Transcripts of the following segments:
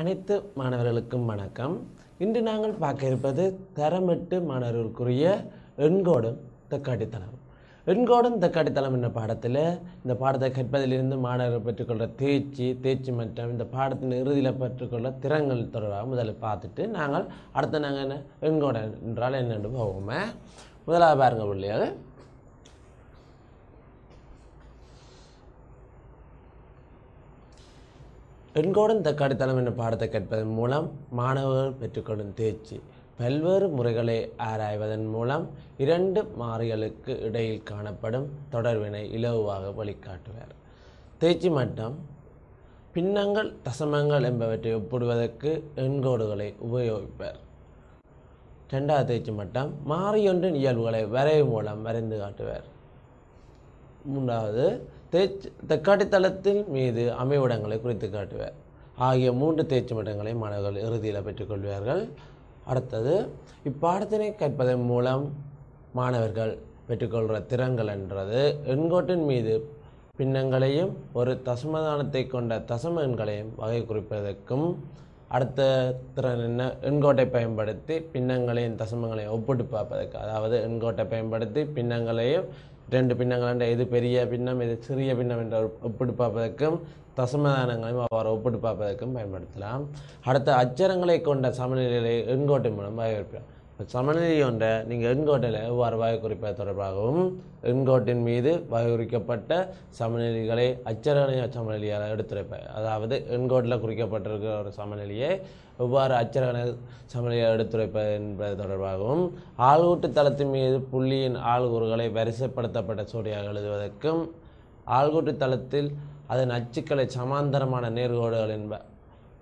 அனைத்து மாணவர்களுக்கும் வணக்கம். இன்று நாங்கள் பார்க்க இருப்பது தரமெட்டு மாணவர்களுக்குரிய எண்கோடும் தக்காட்டித்தனம் எண்கோடும் தக்காட்டித்தனம் என்ற பாடத்தில் இந்த பாடத்தை கற்பதிலிருந்து மாணவர்கள் பெற்றுக்கொள்கிற தேர்ச்சி தேர்ச்சி மற்றும் இந்த பாடத்தின் இறுதியில் பெற்றுக்கொள்ள திறங்கள் தொடர்பாக முதலில் பார்த்துட்டு நாங்கள் அடுத்து நாங்கள் என்ன எண்கோடம் என்றால் என்னென்று போவோமே. முதலாக பாருங்க பிள்ளைகள். எண்கோடன் தக்காடித்தனம் என்ற பாடத்தை கேட்பதன் மூலம் மாணவர்கள் பெற்றுக்கொள்ளும் தேர்ச்சி பல்வேறு முறைகளை ஆராய்வதன் மூலம் இரண்டு மாறிகளுக்கு இடையில் காணப்படும் தொடர்பினை இலகுவாக வழிகாட்டுவார். தேர்ச்சி மட்டம் பின்னங்கள் தசமங்கள் என்பவற்றை ஒப்பிடுவதற்கு எண்கோடுகளை உபயோகிப்பார். ரெண்டாவது தேர்ச்சி மட்டம் மாறியொன்றின் இயல்புகளை வரைவு மூலம் வரைந்து காட்டுவார். மூன்றாவது தேர்ச்சி தக்காட்டித்தளத்தின் மீது அமைவிடங்களை குறித்து காட்டுவார். ஆகிய மூன்று தேர்ச்சி மட்டங்களை மாணவர்கள் இறுதியில் பெற்றுக்கொள்வார்கள் அடுத்தது இப்பாடத்தினை கற்பதன் மூலம் மாணவர்கள் பெற்றுக்கொள்கிற திறன்கள் என்றது. எண்கோட்டின் மீது பின்னங்களையும் ஒரு தசமதானத்தை கொண்ட தசம எண்களையும் வகை குறிப்பதற்கும் அடுத்த திறன் என்ன? எண்கோட்டை பயன்படுத்தி பின்னங்களையும் தசமங்களையும் ஒப்பிட்டு பார்ப்பதற்கு. அதாவது எண்கோட்டை பயன்படுத்தி பின்னங்களையும் ரெண்டு பின்னங்கள் என்ற எது பெரிய பின்னம் எது சிறிய பின்னம் என்ற ஒப்பிட்டு பார்ப்பதற்கும் தசமதானங்களையும் அவ்வாறு ஒப்பிட்டு பார்ப்பதற்கும் பயன்படுத்தலாம். அடுத்த அச்சரங்களை கொண்ட சமநிலைகளை எண்கோட்டை மூலம் வகைப்படுத்தலாம் இப்போ சமநிலை ஒன்றை நீங்கள் எண்கோட்டில் எவ்வாறு வகை குறிப்பது தொடர்பாகவும் எண்கோட்டின் மீது வகைகுறிக்கப்பட்ட சமநிலைகளை அச்சரணைய சமநிலையால் எடுத்துரைப்பேன் அதாவது எண்கோட்டில் குறிக்கப்பட்டிருக்கிற ஒரு சமநிலையை எவ்வாறு அச்சரணை சமநிலையை எடுத்துரைப்பது என்பது தொடர்பாகவும் ஆள்கூட்டு தளத்தின் மீது புள்ளியின் ஆள்கூறுகளை வரிசைப்படுத்தப்பட்ட சோடியாக எழுதுவதற்கும் ஆள்கூட்டு தளத்தில் அதன் அச்சுக்களை சமாந்தரமான நேர்கோடுகள் என்ப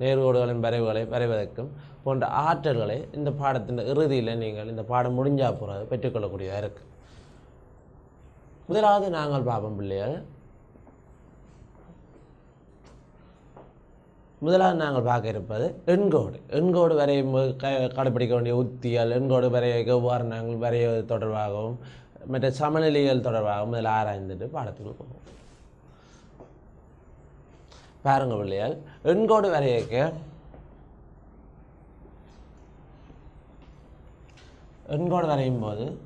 நேர்கோடுகளின் வரைவுகளை வரைவதற்கும் போன்ற ஆற்றல்களை இந்த பாடத்தின் இறுதியில் நீங்கள் இந்த பாடம் முடிஞ்சா போகிறது பெற்றுக்கொள்ளக்கூடியதாக இருக்குது முதலாவது நாங்கள் பார்ப்போம் பிள்ளைகள். முதலாவது நாங்கள் பார்க்க இருப்பது எண்கோடு. எண்கோடு வரையும் போது க கடைப்பிடிக்க வேண்டிய உத்திகள் எண்கோடு வரைய உபகரணங்கள் வரைய வரைவது தொடர்பாகவும் மற்ற சமநிலைகள் தொடர்பாகவும் முதல்ல ஆராய்ந்துட்டு பாடத்துக்கு போவோம். பாருங்கள் பிள்ளைகள் எண்கோடு வரையக்க எண்கோடு வரையும் போது.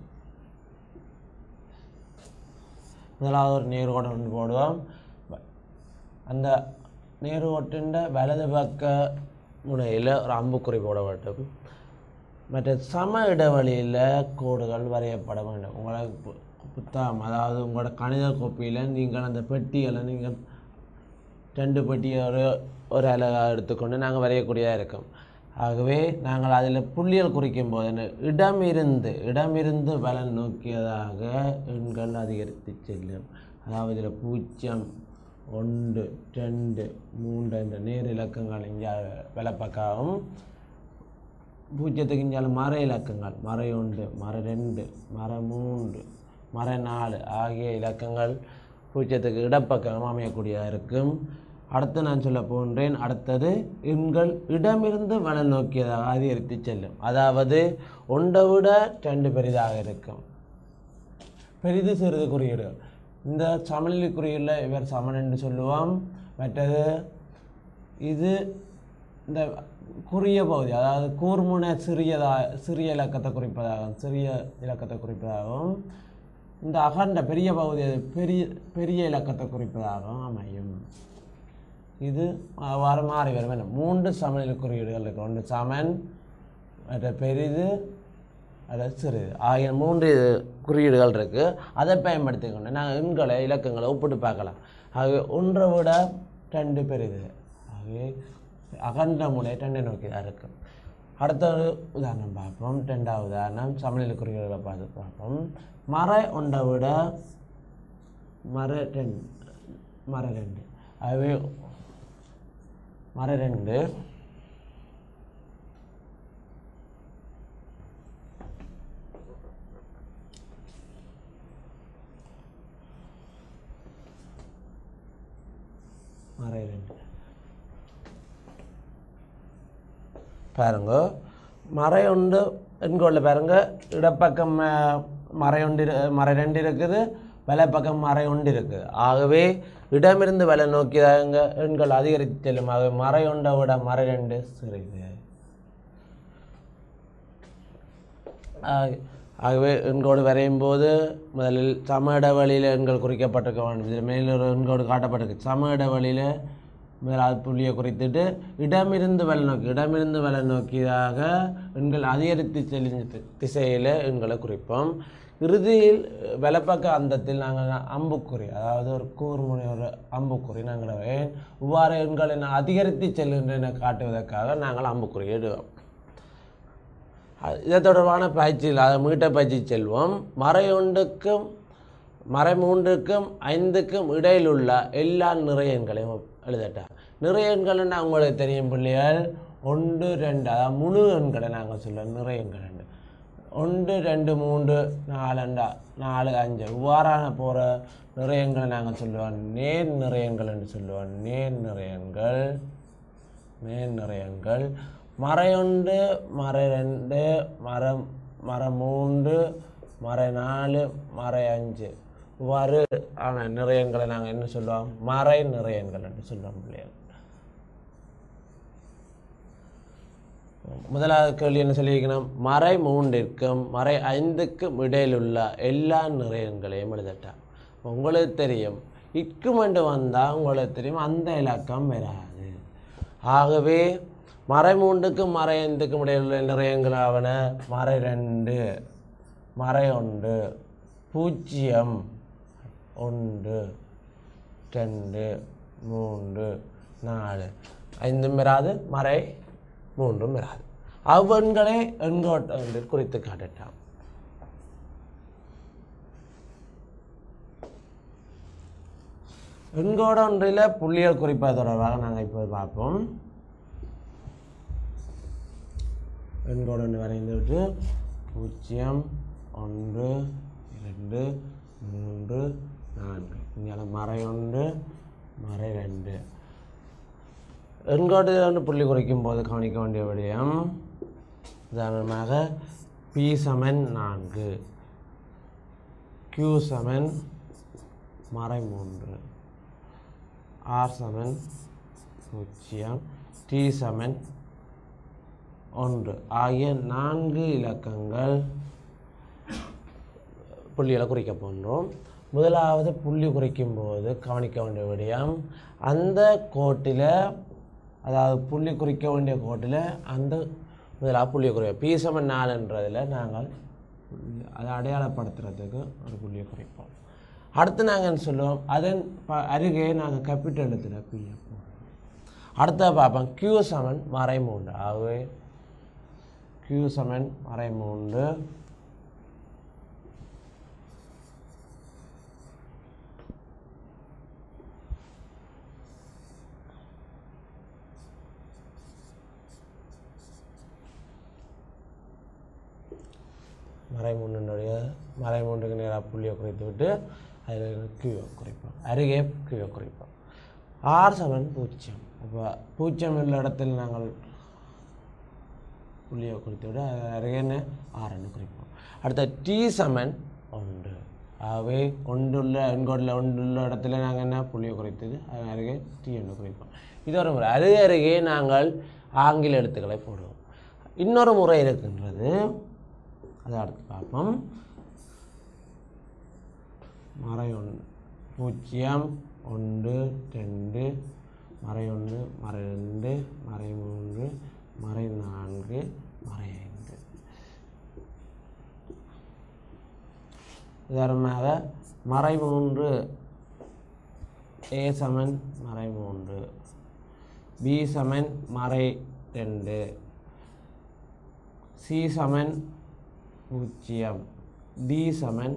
முதலாவது ஒரு நேர்கோடு ஒன்று போடுவோம். அந்த நேர்கோட்டின் வலது பக்க முனையில் ஒரு அம்புக்குறி போட வேண்டும் மற்ற சம இடைவெளியில் கோடுகள் வரையப்பட வேண்டும். உங்களை பு- புத்தகம் அதாவது உங்களோட கணித கோப்பியில் நீங்கள் அந்த பெட்டிகளை நீங்கள் ரெண்டு பெட்டியை ஒரு ஒரு அழகாக எடுத்துக்கொண்டு நாங்கள் வரையக்கூடியதாக இருக்கோம். ஆகவே நாங்கள் அதில் புள்ளியல் குறிக்கும் போது இடமிருந்து இடமிருந்து பலன் நோக்கியதாக எண்கள் அதிகரித்து செல்லும். அதாவது இதில் பூஜ்ஜியம் ஒன்று ரெண்டு மூன்று என்ற நேர் இலக்கங்கள் இங்கே விளப்பக்காகவும் பூஜ்ஜியத்துக்கு இங்கே மர இலக்கங்கள் மர ஒன்று மர ரெண்டு மர மூன்று மர நாலு ஆகிய இலக்கங்கள் பூஜ்ஜியத்துக்கு இடப்பக்கம் அமையக்கூடியதாக இருக்கும். அடுத்து நான் சொல்ல போன்றேன் அடுத்தது எங்கள் இடமிருந்து மனம் நோக்கியதாக அதிகரித்து செல்லும். அதாவது ஒன்றை விட ரெண்டு பெரிதாக இருக்கும். பெரிது சிறிது குறியீடு. இந்த சமநிலை குறியீடில் இவர் சமன் என்று சொல்லுவோம். மற்றது இது இந்த குறுகிய பகுதி அதாவது கூர்முனை சிறியதாக சிறிய இலக்கத்தை குறிப்பதாகவும் சிறிய இலக்கத்தை குறிப்பதாகவும் இந்த அகண்ட பெரிய பகுதி அது பெரிய பெரிய இலக்கத்தை குறிப்பதாகவும் அமையும். இது அவ்வாறு மாறி வரும். என்ன? மூன்று சமநிலை குறியீடுகள் இருக்கு ஒன்று சமன் மற்ற பெரிது அது சிறிது. ஆகிய மூன்று குறியீடுகள் இருக்குது அதை பயன்படுத்தி கொண்டு நாங்கள் எண்களை இலக்கங்களை ஒப்பிட்டு பார்க்கலாம். ஆகவே ஒன்றை விட ரெண்டு பெரிது. ஆகவே அகன்ற முனை ரெண்டை நோக்கி தான் இருக்கும் அடுத்த ஒரு உதாரணம் பார்ப்போம். ரெண்டாவது உதாரணம் சமநிலை குறியீடுகளை பார்த்து பார்ப்போம். மர ஒன்றை விட மர ரெண்டு மர ரெண்டு. ஆகவே மர ரெண்டு மர ரெண்டு பாருங்க மறை ஒன்று எண்கோளில் பாருங்க இடப்பக்கம் அஹ், மறை ஒன்று இரு- மறை ரெண்டு இருக்குது வலப்பக்கம் மறை ஒன்று இருக்கு ஆகவே இடமிருந்து வலை நோக்கியதாங்க எண்கள் அதிகரித்து செல்லும் ஆகவே மறை ஒன்றை விட மறை ரெண்டு சிறிது ஆகவே எண்கோடு வரையும் போது முதலில் சம இடைவெளியில் எண்கள் குறிக்கப்பட்டிருக்க வேண்டும். இதில் ஒரு எண்கோடு காட்டப்பட்டிருக்கு. சம இடைவெளியில் முதலாவது புள்ளியை குறித்துட்டு இடமிருந்து வலை நோக்கி இடமிருந்து வலை நோக்கியதாக எண்கள் அதிகரித்து செல்லும் திசையில் எண்களை குறிப்போம். இறுதியில் வலப்பக்க அந்தத்தில் நாங்கள் அம்புக்குறி அதாவது ஒரு கூர்முனை ஒரு அம்புக்குறி நாங்கள் இவ்வாறு எண்களை அதிகரித்து செல்கின்றன காட்டுவதற்காக நாங்கள் அம்புக்குறி இடுவோம் இதை இது தொடர்பான பயிற்சியில் அதை மீட்ட பயிற்சி செல்வோம். மறை ஒன்றுக்கும் மறை மூன்றுக்கும் ஐந்துக்கும் இடையில் உள்ள எல்லா நிறையன்களையும் எழுதட்டா நிறையன்கள்னா உங்களுக்கு தெரியும் பிள்ளைகள்? ஒன்று ரெண்டு அதாவது முழு எண்களை நாங்கள் சொல்லுவோம் நிறையன்கள் ஒன்று ரெண்டு மூன்று நாலண்டா. நாலு அஞ்சு. இவ்வாறான போகிற நிறையங்களை நாங்கள் சொல்லுவோம். நேர் நிறையங்கள் என்று சொல்லுவோம். நேர் நிறையங்கள். நேர் நிறையங்கள். மறையொன்று மறை ரெண்டு மரம் மரம் மூன்று மறை நாலு மறை அஞ்சு. இவ்வாறு ஆன நிறையங்களை நாங்கள் என்ன சொல்லுவோம்? மறை நிறையங்கள் என்று சொல்லுவோம் பிள்ளைகள். முதலாவது கேள்வி என்ன சொல்லியிருக்கணும்? மறை மூன்றிற்கும் மறை ஐந்துக்கும் இடையிலுள்ள எல்லா நிறையங்களையும் எழுதட்டான் உங்களுக்கு தெரியும் இக்குமெண்டு வந்தால் உங்களுக்கு தெரியும் அந்த இலக்கம் வராது. ஆகவே மறை மூன்றுக்கும் மறை ஐந்துக்கும் இடையிலுள்ள நிறையங்களாவன மறை ரெண்டு மறை ஒன்று பூஜ்ஜியம் ஒன்று ரெண்டு மூன்று நாலு. ஐந்தும் வராது மறை மூன்றும் வராது எண்கோட் எண்கோட்டில் குறித்து காட்டட்டாம் எண்கோட ஒன்றில் புள்ளியல் குறிப்பது தொடர்பாக நாங்கள் இப்போ பார்ப்போம். எண்கோடு ஒன்று வரைந்து விட்டு பூஜ்ஜியம் ஒன்று இரண்டு மூன்று நான்கு. இங்கே மறை ஒன்று மறை ரெண்டு. எண்கோட்டு வந்து புள்ளி குறைக்கும் போது கவனிக்க வேண்டிய விடயம் உதாரணமாக பி சமன் நான்கு கியூ சமன் மறை மூன்று ஆர் சமன் பூஜ்ஜியம் டி சமன் ஒன்று. ஆகிய நான்கு இலக்கங்கள் புள்ளிகளை குறிக்க போன்றோம் முதலாவது புள்ளி குறிக்கும் போது கவனிக்க வேண்டிய விடயம் அந்த கோட்டில் அதாவது புள்ளி குறிக்க வேண்டிய கோட்டில் அந்த முதலாக புள்ளியை குறிப்போம் பீசமன் நாலுன்றதில் நாங்கள் அதை அடையாளப்படுத்துறதுக்கு ஒரு புள்ளியை குறிப்போம். அடுத்து நாங்கள் என்ன சொல்லுவோம்? அதன் ப அருகே நாங்கள் கேபிட்டல் எழுத்துல பிள்ளையை அடுத்த பார்ப்போம். கியூ சமன் மறைமூண்டு ஆகவே கியூ சமன் மறைமூண்டு மறைமூன்றினுடைய மறைமூன்றுக்கு நேராக புள்ளியை குறைத்து விட்டு அதில் கியூவை குறைப்போம். அருகே கியூவை குறைப்போம். ஆர் சமன் பூஜ்ஜியம். அப்போ பூஜ்ஜியம் உள்ள இடத்தில் நாங்கள் புள்ளியை குறித்து விட்டு அது அருகே என்ன? ஆறுன்னு குறிப்போம். அடுத்த டி சமன் ஒன்று. ஆகவே ஒன்றுள்ள எண்கோடில் ஒன்றுள்ள இடத்துல நாங்கள் என்ன? புள்ளியை குறைத்தது அது அருகே டி ஒன்று குறிப்போம். இது ஒரு முறை. அருகே அருகே நாங்கள் ஆங்கில எழுத்துக்களை போடுவோம். இன்னொரு முறை இருக்கின்றது அதை அடுத்து பார்ப்போம். மறை ஒன்று பூஜ்ஜியம் ஒன்று ரெண்டு மறை ஒன்று மறை ரெண்டு மறை மூன்று மறை நான்கு மறை ஐந்து இதற்காக மறை மூன்று ஏ சமன் மறை மூன்று பி சமன் மறை ரெண்டு சி சமன் பூஜ்ஜியம். டி சமன்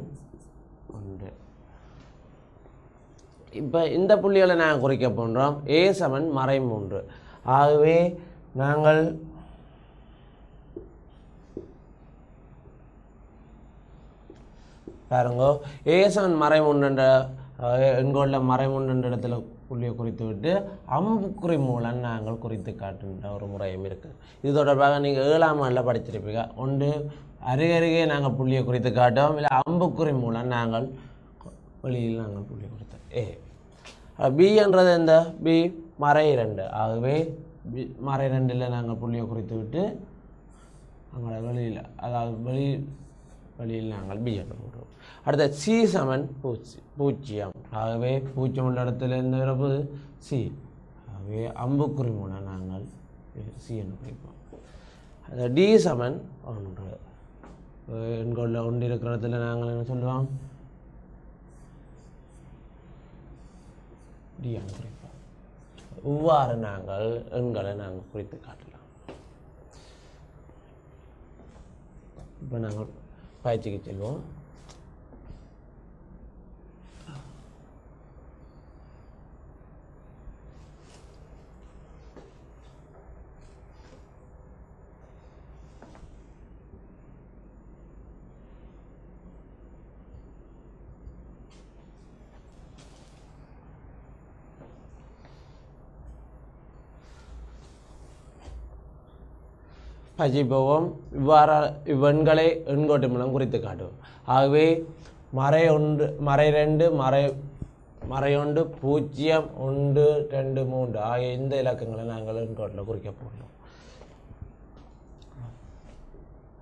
ஒன்று. இப்போ இந்த புள்ளிகளை நாங்கள் குறிக்க போன்றோம். ஏ சமன் மறை மூன்று. ஆகவே நாங்கள் பாருங்க. ஏ சமன் மறை மூன்றுன்ற எண்கோள்ள மறை மூன்றுன்ற இடத்துல புள்ளியை குறித்து விட்டு அம்புக்குறி மூலம் நாங்கள் குறித்து காட்டுகின்ற ஒரு முறையும் இருக்குது இது தொடர்பாக நீங்கள் ஏழாம் ஆண்டில் படிச்சிருப்பீங்க ஒன்று அருகருகே நாங்கள் புள்ளியை குறித்து காட்டோம். இல்லை அம்புக்குறி மூலம் நாங்கள் வழியில் நாங்கள் புள்ளி கொடுத்தோம் ஏ. பி என்றது எந்த? பி மறை இரண்டு. ஆகவே பி மறை ரெண்டில் நாங்கள் புள்ளியை குறித்து விட்டு அங்கே வெளியில் அதாவது வெளி வெளியில் நாங்கள் பி என்று போடுவோம் அடுத்த சி சமன் பூச்சி பூஜ்ஜியம் ஆகவே பூஜ்ஜியம் உள்ள இடத்துல இருந்து வரப்போகுது சி. ஆகவே அம்புக்குறி மூலம் நாங்கள் சி என்று குறிப்போம். அது டி சமன் ஒன்று. எண்களில் ஒன்று இருக்கிற இடத்துல நாங்கள் என்ன சொல்லுவோம்? டி குறிப்போம். இவ்வாறு நாங்கள் எண்களை நாங்கள் குறித்து காட்டலாம். இப்போ நாங்கள் பயிற்சிக்கு செல்வோம். பஜிபவம் இவ்வாறு இவ்வெண்களை எண்கோட்டு மூலம் குறித்து காட்டுவோம். ஆகவே மறை ஒன்று மறை ரெண்டு மறை மறையொன்று பூஜ்ஜியம் ஒன்று ரெண்டு மூன்று ஆகிய இந்த இலக்கங்களை நாங்கள் எண்கோட்டில் குறிக்க போகிறோம்.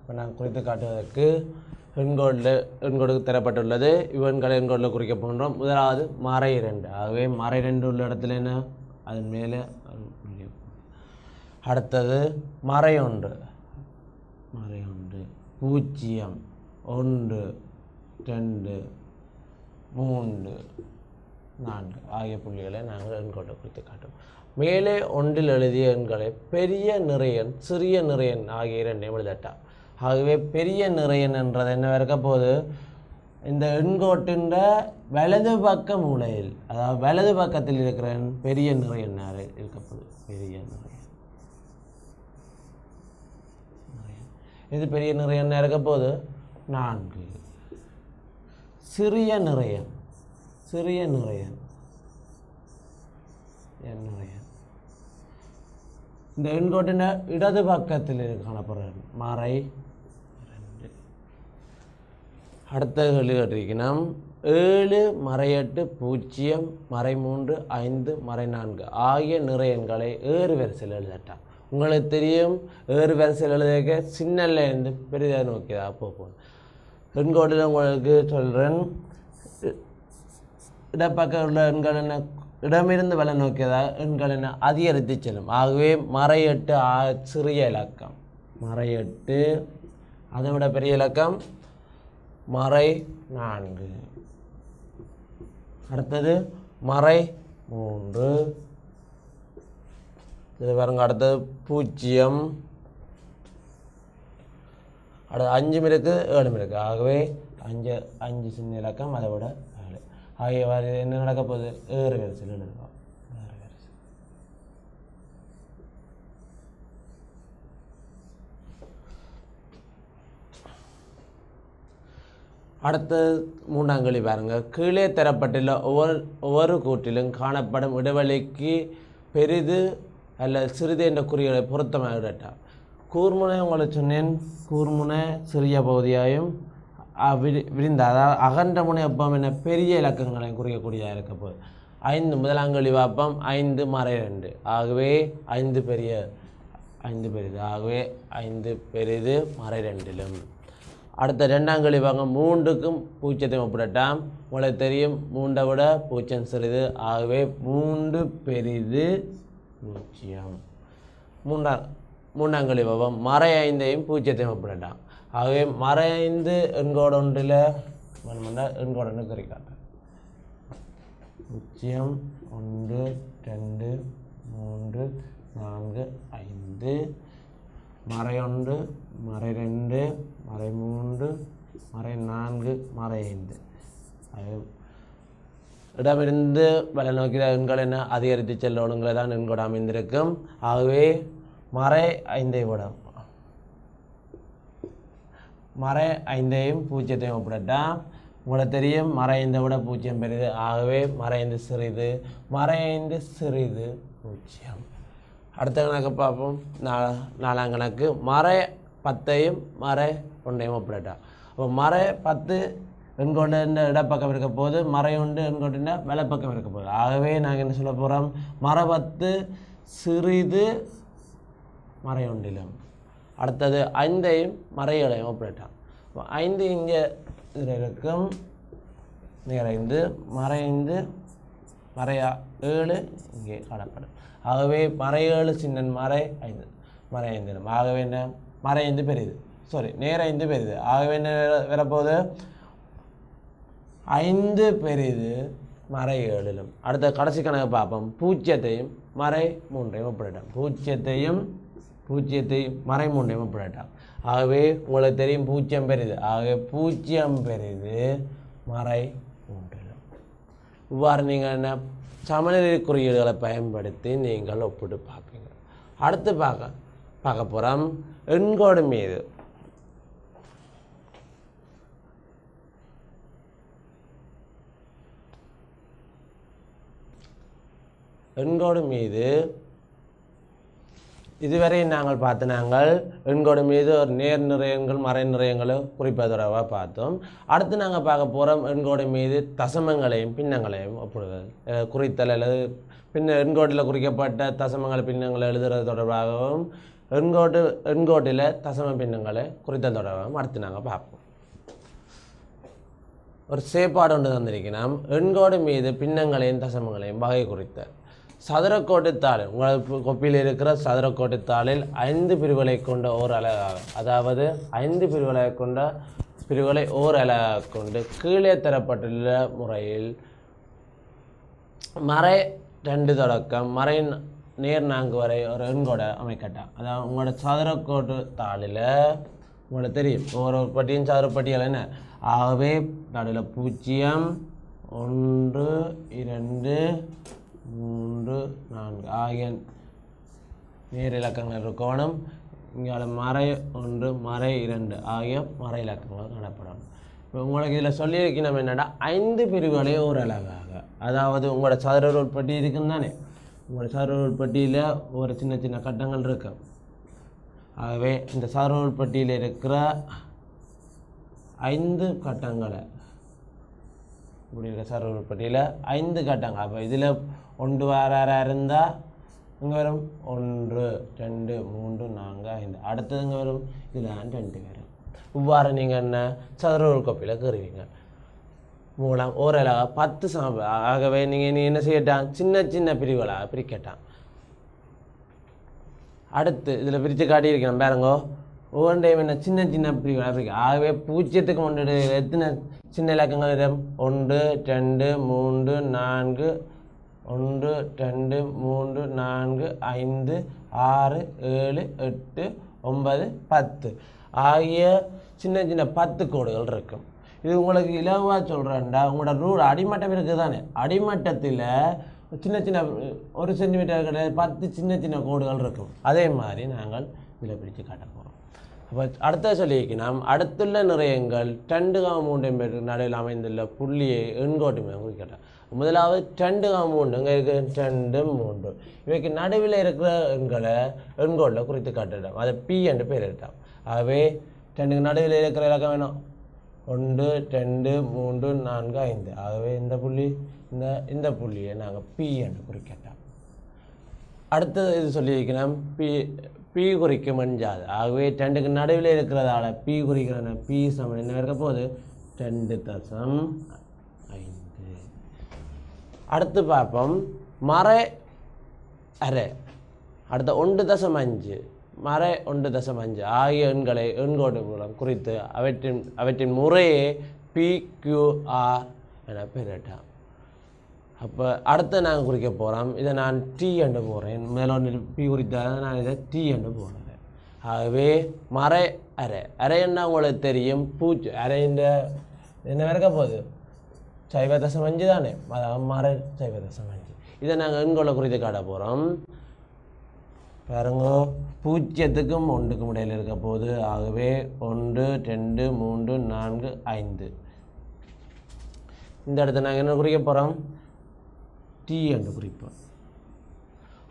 இப்போ நான் குறித்து காட்டுவதற்கு எண்கோடில் எண்கோடுக்கு தரப்பட்டுள்ளது. இவன்களை எண்கோடில் குறிக்க போன்றோம் முதலாவது மறை ரெண்டு. ஆகவே மறை ரெண்டு உள்ள இடத்துல என்ன? அதன் மேலே அடுத்தது மறை ஒன்று. மறை பூஜ்ஜியம் ஒன்று ரெண்டு மூன்று நான்கு ஆகிய புள்ளிகளை நாங்கள் எண்கொண்டு குறித்து காட்டுவோம். மேலே ஒன்றில் எழுதிய எண்களை பெரிய நிறையன் சிறிய நிறையன் ஆகிய இரண்டையும் எழுதட்டா ஆகவே பெரிய நிறையன் என்றது என்ன இருக்க போது இந்த எண்கோட்டின் வலது பக்க மூலையில் அதாவது வலது பக்கத்தில் இருக்கிற பெரிய நிறையன் இருக்க போகுது. பெரிய நிறையன். இது பெரிய நிறையன் இருக்க போகுது நான்கு. சிறிய நிறையன் சிறிய நிறையன் என் நிறையன் இந்த எண்கோட்டின் இடது பக்கத்தில் காணப்படுற மறை. ரெண்டு அடுத்த கேள்வி கேட்டிருக்கணும் ஏழு மறையெட்டு பூஜ்ஜியம் மறை மூன்று ஐந்து மறை நான்கு ஆகிய நிறையன்களை ஏறு வரிசையில் எழுதட்டான் உங்களுக்கு தெரியும் ஏறு வரிசையில் எழுதிக்க சின்னலேருந்து பெரிதாக தான் போகும் பெண்கோட்டில் உங்களுக்கு சொல்கிறேன் இடப்பக்கம் உள்ள எண்கள் என்ன? இடமிருந்து வலை நோக்கியதாக எண்கள் என்ன? அதிகரித்து செல்லும். ஆகவே மறையெட்டு ஆ- சிறிய இலக்கம். மறையெட்டு அதை விட பெரிய இலக்கம். மறை நான்கு. அடுத்தது மறை மூன்று. இது பாருங்க அடுத்தது பூஜ்ஜியம். அடுத்து அஞ்சும் இருக்குது ஏழும் இருக்குது ஆகவே அஞ்சு அஞ்சு சின்ன இலக்கம் அதை விட ஏழு ஆகியவாறு என்ன நடக்க போகுது? ஏறு வரிசையில் எழுதுவோம் ஏறு வரிசை. அடுத்து மூன்றாம் கேள்வி பாருங்க. கீழே தரப்பட்டுள்ள ஒவ்வொரு ஒவ்வொரு கூற்றிலும் காணப்படும் இடைவெளிக்கு பெரிது அல்லது சிறிது என்ற குறிகளை பொருத்தமாக இடட்டா கூர்முனை உங்களை சொன்னேன். கூர்முனை சிறிய பகுதியாயும் விரி விரிந்த அதாவது அகன்ற முனை அப்பம் என பெரிய இலக்கங்களை குறிக்கக்கூடியதாக இருக்க போகுது ஐந்து முதலாம் வாப்பம் ஐந்து மறை ரெண்டு ஆகவே ஐந்து பெரிய ஐந்து பெரிது ஆகவே ஐந்து பெரிது மறை ரெண்டிலும் அடுத்த ரெண்டாம் கேள்வி மூன்றுக்கும் பூச்சத்தையும் ஒப்பிடட்டாம். உங்களுக்கு தெரியும் மூண்டை விட பூச்சம் சிறிது ஆகவே மூன்று பெரிது பூஜ்ஜியம் மூன்றாம் மூன்றாம் கேள்வி பார்ப்போம் மறை ஐந்தையும் பூஜ்ஜியத்தையும் ஒப்பிடட்டாம் ஆகவே மறை ஐந்து எண்கோடு ஒன்றில் வேணுமெண்டா எண்கோடு ஒன்று குறிக்காட்டேன். பூஜ்ஜியம் ஒன்று ரெண்டு மூன்று நான்கு ஐந்து. மறை ஒன்று மறை ரெண்டு மறை மூன்று மறை நான்கு மறை ஐந்து. அது இடமிருந்து வலை நோக்கிற எண்கள் என்ன? அதிகரித்து செல்லணுங்களை தான் எண்கோடு அமைந்திருக்கும் ஆகவே மறை ஐந்தை விட மறை ஐந்தையும் பூஜ்ஜியத்தையும் ஒப்பிடட்டா? உங்களுக்கு தெரியும் மறைந்த விட பூஜ்ஜியம் பெரிது ஆகவே மறைந்து சிறிது மறைந்து சிறிது பூஜ்ஜியம். அடுத்த கணக்கு பார்ப்போம். நாலா நாலாம் கணக்கு. மறை பத்தையும் மறை ஒன்றையும் ஒப்பிடட்டா. அப்போ மறை பத்து எண்கோட்டின் இடப்பக்கம் இருக்க போது மறையுண்டு எண்கோட்டின் வலப்பக்கம் இருக்க போகுது ஆகவே நாங்கள் என்ன சொல்ல போகிறோம் மரபத்து சிறிது மறையொண்டிலும் அடுத்தது ஐந்தையும் மறையலையும் ஒப்பிட்டான் ஐந்து இங்கே இதில் இருக்கும். நிறைந்து மறைந்து மறையா ஏழு இங்கே காணப்படும். ஆகவே மறையேழு சின்னன் மறை ஐந்து மறை ஆகவே என்ன? மறைந்து பெரியது. சாரி நேர ஐந்து ஆகவே என்ன வரப்போகுது? ஐந்து பெரிது மறை ஏழிலும். அடுத்த கடைசி கணக்கு பார்ப்போம். பூஜ்ஜியத்தையும் மறை மூன்றையும் ஒப்பிடட்டும். பூஜ்ஜியத்தையும் பூஜ்ஜியத்தையும் மறை மூன்றையும் ஒப்பிடட்டும். ஆகவே உங்களுக்கு தெரியும் பூஜ்ஜியம் பெரிது. ஆகவே பூஜ்ஜியம் பெரிது மறை மூன்றிலும். இவ்வாறு நீங்கள் என்ன? சமநிலை குறியீடுகளை பயன்படுத்தி நீங்கள் ஒப்பிட்டு பார்ப்பீங்க. அடுத்து பார்க்க பார்க்க போகிறோம் எண்கோடு மீது எண்கோடு மீது இதுவரை நாங்கள் பார்த்து நாங்கள் எண்கோடு மீது ஒரு நேர் நிறையங்கள் மறை நிறையங்களை குறிப்பதுறவாக பார்த்தோம். அடுத்து நாங்கள் பார்க்க போகிறோம் எண்கோடு மீது தசமங்களையும் பின்னங்களையும் ஒப்பிடுதல் குறித்தல் அல்லது பின்ன எண்கோட்டில் குறிக்கப்பட்ட தசமங்கள் பின்னங்களை எழுதுறது தொடர்பாகவும் எண்கோட்டு எண்கோட்டில் தசம பின்னங்களை குறித்தல் தொடர்பாகவும் அடுத்து நாங்கள் பார்ப்போம். ஒரு சேப்பாடு ஒன்று தந்திருக்கிறோம். எண்கோடு மீது பின்னங்களையும் தசமங்களையும் வகை குறித்த சதுரக்கோட்டு உங்கள் கொப்பியில் இருக்கிற சதுரக்கோட்டத்தாளில் ஐந்து பிரிவுகளை கொண்ட ஓர் அலகாக அதாவது ஐந்து பிரிவுகளை கொண்ட பிரிவுகளை ஓர் அலகாக கொண்டு கீழே தரப்பட்டுள்ள முறையில் மறை ரெண்டு தொடக்கம் மறை நேர் நான்கு வரை ஒரு எண்கோட அமைக்கட்டான் அதாவது உங்களோட சதுரக்கோட்டு தாளில் உங்களுக்கு தெரியும் ஒவ்வொரு பட்டியும் சதுரப்பட்டியல் என்ன? ஆகவே நடுவில் பூஜ்ஜியம் ஒன்று இரண்டு மூன்று நான்கு. ஆகிய நேர் இலக்கங்கள் கோணம் இங்கே மறை ஒன்று மறை இரண்டு. ஆகிய மறை இலக்கங்கள் காணப்படும். இப்போ உங்களுக்கு இதில் சொல்லியிருக்கணும் என்னென்னா ஐந்து பிரிவுகளே ஒரு அழகாக அதாவது உங்களோட சதுர உட்பட்டி இருக்குன்னு தானே? உங்களோட சதுர உட்பட்டியில் ஒரு சின்ன சின்ன கட்டங்கள் இருக்கு. ஆகவே இந்த சதுர உட்பட்டியில் இருக்கிற ஐந்து கட்டங்களை இப்படி இருக்க சதுர உட்பட்டியில் ஐந்து கட்டங்கள். அப்போ இதில் ஒன்று வார இருந்தால் இங்கே வரும்? ஒன்று ரெண்டு மூன்று நான்கு ஐந்து. அடுத்தது இங்கே வரும்? இதுதான் ரெண்டு வரும். இவ்வாறு நீங்கள் என்ன? சதுர ஒரு கோப்பையில் கருவீங்க. மூலம் ஓரளவு பத்து சம ஆகவே நீங்கள் நீ என்ன செய்யட்டான்? சின்ன சின்ன பிரிவுகளாக பிரிக்கட்டான். அடுத்து இதில் பிரித்து காட்டியிருக்கிறேன் பாருங்கோ. ஒவ்வொரு டைம் என்ன சின்ன சின்ன பிரிவுகளாக பிரிக்க ஆகவே பூஜ்ஜியத்துக்கு முன்னாடி எத்தனை சின்ன இலக்கங்கள் வரும்? ஒன்று ரெண்டு மூன்று நான்கு ஒன்று ரெண்டு மூன்று நான்கு ஐந்து ஆறு ஏழு எட்டு ஒன்பது பத்து. ஆகிய சின்ன சின்ன பத்து கோடுகள் இருக்கும். இது உங்களுக்கு இலவாக சொல்கிறேன்டா உங்களோட ரூல் அடிமட்டம் இருக்குது தானே அடிமட்டத்தில் சின்ன சின்ன ஒரு சென்டிமீட்டர் கிடையாது பத்து சின்ன சின்ன கோடுகள் இருக்கும். அதே மாதிரி நாங்கள் இதில் பிடித்து காட்ட போகிறோம் அப்போ அடுத்த சொல்லியிருக்கணும் அடுத்துள்ள நிறையங்கள் ரெண்டு காம மூன்றையும் பேருக்கு நடுவில் அமைந்துள்ள புள்ளியை எண்கோட்டுமே மேல் குறிக்கட்டேன் முதலாவது ரெண்டு காம மூன்று இங்கே இருக்கு? ரெண்டு மூன்று. இவைக்கு நடுவில் இருக்கிற எண்களை எண்கோட்டில் குறித்து காட்டிட்டோம் அதை பி என்று பெயரிட்டோம் ஆகவே ரெண்டுக்கு நடுவில் இருக்கிற இலக்கம் வேணும் ஒன்று ரெண்டு மூன்று நான்கு ஐந்து. ஆகவே இந்த புள்ளி இந்த இந்த புள்ளியை நாங்கள் பி என்று குறிக்கட்டோம். அடுத்தது இது சொல்லியிருக்கிறோம் பி பி குறிக்கும் எஞ்சாது ஆகவே ரெண்டுக்கு நடுவில் இருக்கிறதால பி குறிக்கிறன பி சமன் என்ன இருக்க போகுது ரெண்டு தசம் ஐந்து. அடுத்து பார்ப்போம். மறை அரை. அடுத்த ஒன்று தசம் அஞ்சு. மறை ஒன்று தசம் அஞ்சு. ஆகிய எண்களை எண்கோடு மூலம் குறித்து அவற்றின் அவற்றின் முறையே பி கியூஆர் என பெயரிட்டான் அப்போ அடுத்து நாங்கள் குறிக்க போகிறோம் இதை நான் டீ என்று போகிறேன் மேலே ஒன்று பி குறித்தால் நான் இதை டீ என்று போகிறேன் ஆகவே மறை அரை அரைன்னா உங்களுக்கு தெரியும்? பூச்சி அரைன்ற என்ன இருக்க போகுது? சைவ தசம் அஞ்சு தானே? அதாவது மறை சைவ தசம் அஞ்சு இதை நாங்கள் எண்கொள்ள குறித்து காட்ட போகிறோம் பாருங்க பூஜ்ஜியத்துக்கும் ஒன்றுக்கும் இடையில் இருக்க போது ஆகவே ஒன்று ரெண்டு மூன்று நான்கு ஐந்து. இந்த இடத்த நாங்கள் என்ன குறிக்க போகிறோம் டி குறிப்போம்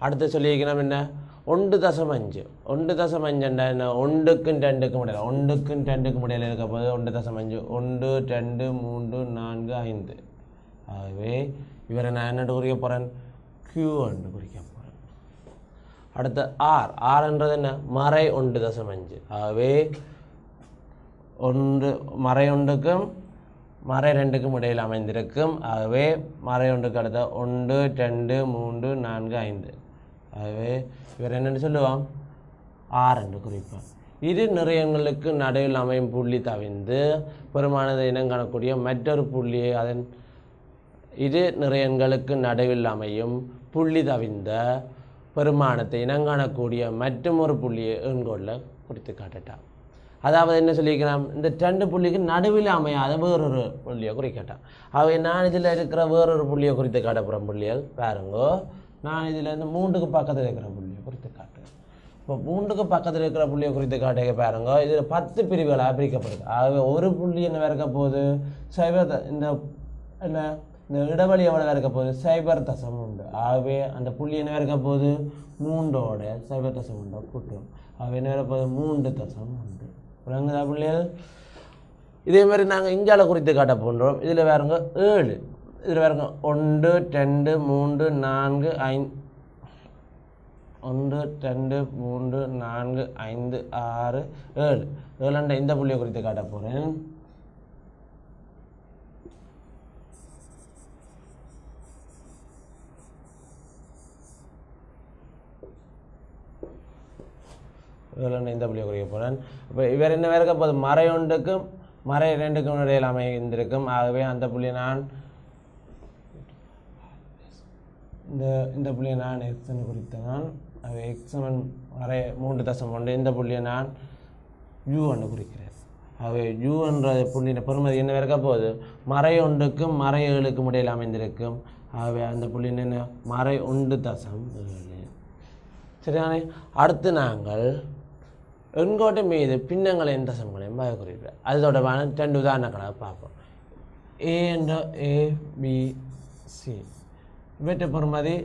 அடுத்து சொல்லியிருக்கணும் என்ன? ஒன்று தசம் அஞ்சு ஒன்று தசம் அஞ்சுண்டா என்ன? ஒன்றுக்கும் ரெண்டுக்கும் இடையில. ஒன்றுக்கும் ரெண்டுக்கும் இடையில இருக்க போது ஒன்று தசம் அஞ்சு ஒன்று ரெண்டு மூன்று நான்கு ஐந்து. ஆகவே இவரை நான் என்னட்டு குறிக்க போகிறேன் கியூ என்று குறிக்க போகிறேன் அடுத்து ஆர் ஆர்ன்றது என்ன? மறை ஒன்று தசம் அஞ்சு ஆகவே ஒன்று மறை ஒன்றுக்கும் மறை ரெண்டுக்கும் இடையில் அமைந்திருக்கும். ஆகவே மறை ஒன்றுக்கு அடுத்த ஒன்று ரெண்டு மூன்று நான்கு ஐந்து. ஆகவே இவர் என்னென்னு சொல்லுவான் ஆறு என்று குறிப்பான் இரு நிறையங்களுக்கு நடுவில் அமையும் புள்ளி தவிர்ந்து பெருமானது இனம் காணக்கூடிய மற்றொரு புள்ளியை அதன் இரு நிறையங்களுக்கு நடுவில் அமையும் புள்ளி தவிந்த பெருமானத்தை இனங்காணக்கூடிய மற்றொரு புள்ளியை எண்கொள்ள குறித்து காட்டட்டான் அதாவது என்ன சொல்லியிருக்கிறான்? இந்த ரெண்டு புள்ளிக்கு நடுவில் அமையாத வேறொரு புள்ளியை குறிக்கட்டான் அவை நான் இதில் இருக்கிற வேறொரு புள்ளியை குறித்து காட்டப்புறம் புள்ளிகள். பாருங்கோ நான் இதில் இந்த மூன்றுக்கு பக்கத்தில் இருக்கிற புள்ளியை குறித்து காட்டுறேன் இப்போ மூன்றுக்கு பக்கத்தில் இருக்கிற புள்ளியை குறித்து காட்டுக பாருங்க இதில் பத்து பிரிவுகளாக பிரிக்கப்படுது. ஆகவே ஒரு புள்ளி என்ன இருக்க போகுது? சைபர் இந்த என்ன இந்த இடைவெளி எவ்வளோ இருக்க போகுது? சைபர் தசம் உண்டு. ஆகவே அந்த புள்ளி என்ன இருக்க போகுது? மூன்றோட சைபர் தசம் உண்டோ கூட்டும் ஆகவே என்ன இருக்க போகுது? மூன்று தசம் உண்டு. விளங்குதா பிள்ளைகள்? இதே மாதிரி நாங்கள் இஞ்சால குறித்து காட்ட போன்றோம். இதில் வேறுங்க ஏழு. இதில் வேறுங்க ஒன்று ரெண்டு மூன்று நான்கு ஐந்து ஒன்று ரெண்டு மூன்று நான்கு ஐந்து ஆறு ஏழு. ஏழுண்ட இந்த புள்ளியை குறித்து காட்ட போகிறேன் ஏழுண்ட இந்த புள்ளியை குறிக்க போகிறேன் இப்போ இவர் என்ன இருக்க போது மறை ஒன்றுக்கும் மறை ரெண்டுக்கும் இடையில் அமைந்திருக்கும். ஆகவே அந்த புள்ளியை நான் இந்த இந்த புள்ளியை நான் எக்ஸ்னு குறித்த நான் அது எக்ஸமன் வரை மூன்று தசம் ஒன்று இந்த புள்ளியை நான் யூ என்று குறிக்கிறேன். ஆகவே யூ என்ற புள்ளியின் பெருமதி என்ன இருக்க போகுது? மறை ஒன்றுக்கும் மறை ஏழுக்கும் இடையில் அமைந்திருக்கும். ஆகவே அந்த புள்ளி என்ன? மறை ஒன்று தசம் சரி அடுத்து நாங்கள் எண்கோட்டை மீது பின்னங்களையும் தசமங்களையும் பய குறிப்பேன் அது தொடர்பான ரெண்டு உதாரணங்களாக பார்ப்போம். ஏ என்ற ஏ பி சி இவற்றை பொறுமதி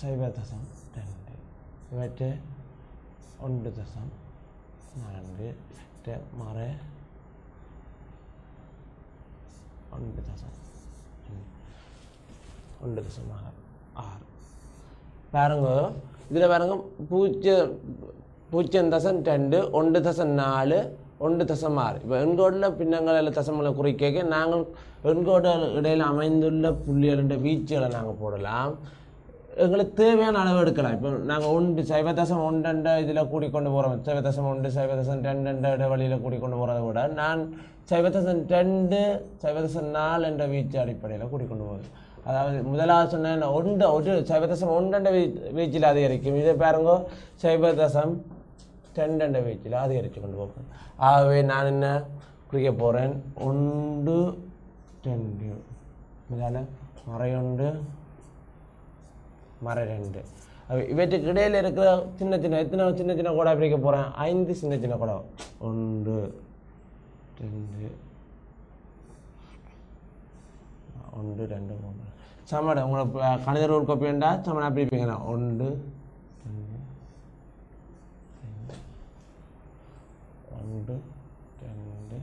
சைபர் தசம் ரெண்டு. இவற்றை ஒன்று தசம் நான்கு. இவற்றை மறை ஒன்று தசம் ஒன்று தசம் ஆறு. ஆறு பாருங்க. இதில் பாருங்க பூஜ்ஜியம் பூஜ்ஜியம் தசம் ரெண்டு ஒன்று தசம் நாலு ஒன்று தசம் ஆறு இப்போ எண்கோடில் பின்னங்களில் தசமங்களை குறிக்க நாங்கள் எண்கோடு இடையில் அமைந்துள்ள புள்ளிகளின் வீச்சுகளை நாங்கள் போடலாம் எங்களுக்கு தேவையான அளவு எடுக்கலாம் இப்போ நாங்கள் ஒன்று சைவ தசம் ஒன்றெண்ட இதில் கூட்டிக்கொண்டு போகிறோம் சைவ தசம் ஒன்று சைவ தசம் ரெண்டு இடைவெளியில் கூட்டிக்கொண்டு போகிறத விட நான் சைவ தசம் ரெண்டு சைவ தசம் நாலு என்ற வீச்சு அடிப்படையில் கூட்டிக்கொண்டு போகிறேன் அதாவது முதலாவது சொன்ன ஒன்று ஒரு சைவதசம் ஒன்றெண்ட வீ வீச்சில் அதிகரிக்கும் இதை பாருங்க சைவதசம் ரெண்டெண்ட வீச்சில் அதிகரித்து கொண்டு போகும் ஆகவே நான் என்ன குறிக்க போகிறேன் ஒன்று ரெண்டு. இதால் மறையொன்று மறை ரெண்டு. இவற்றுக்கு இடையில் இருக்கிற சின்ன சின்ன எத்தனை சின்ன சின்ன கூட பிரிக்க போகிறேன் ஐந்து சின்ன சின்ன கூட. ஒன்று ரெண்டு. ஒன்று ரெண்டு மூணு சமடை உங்களுக்கு கணித ரூல் கோப்பி வேண்டா சமடா பிரிப்பீங்களா? ஒன்று ரெண்டு, ரெண்டு ரெண்டு.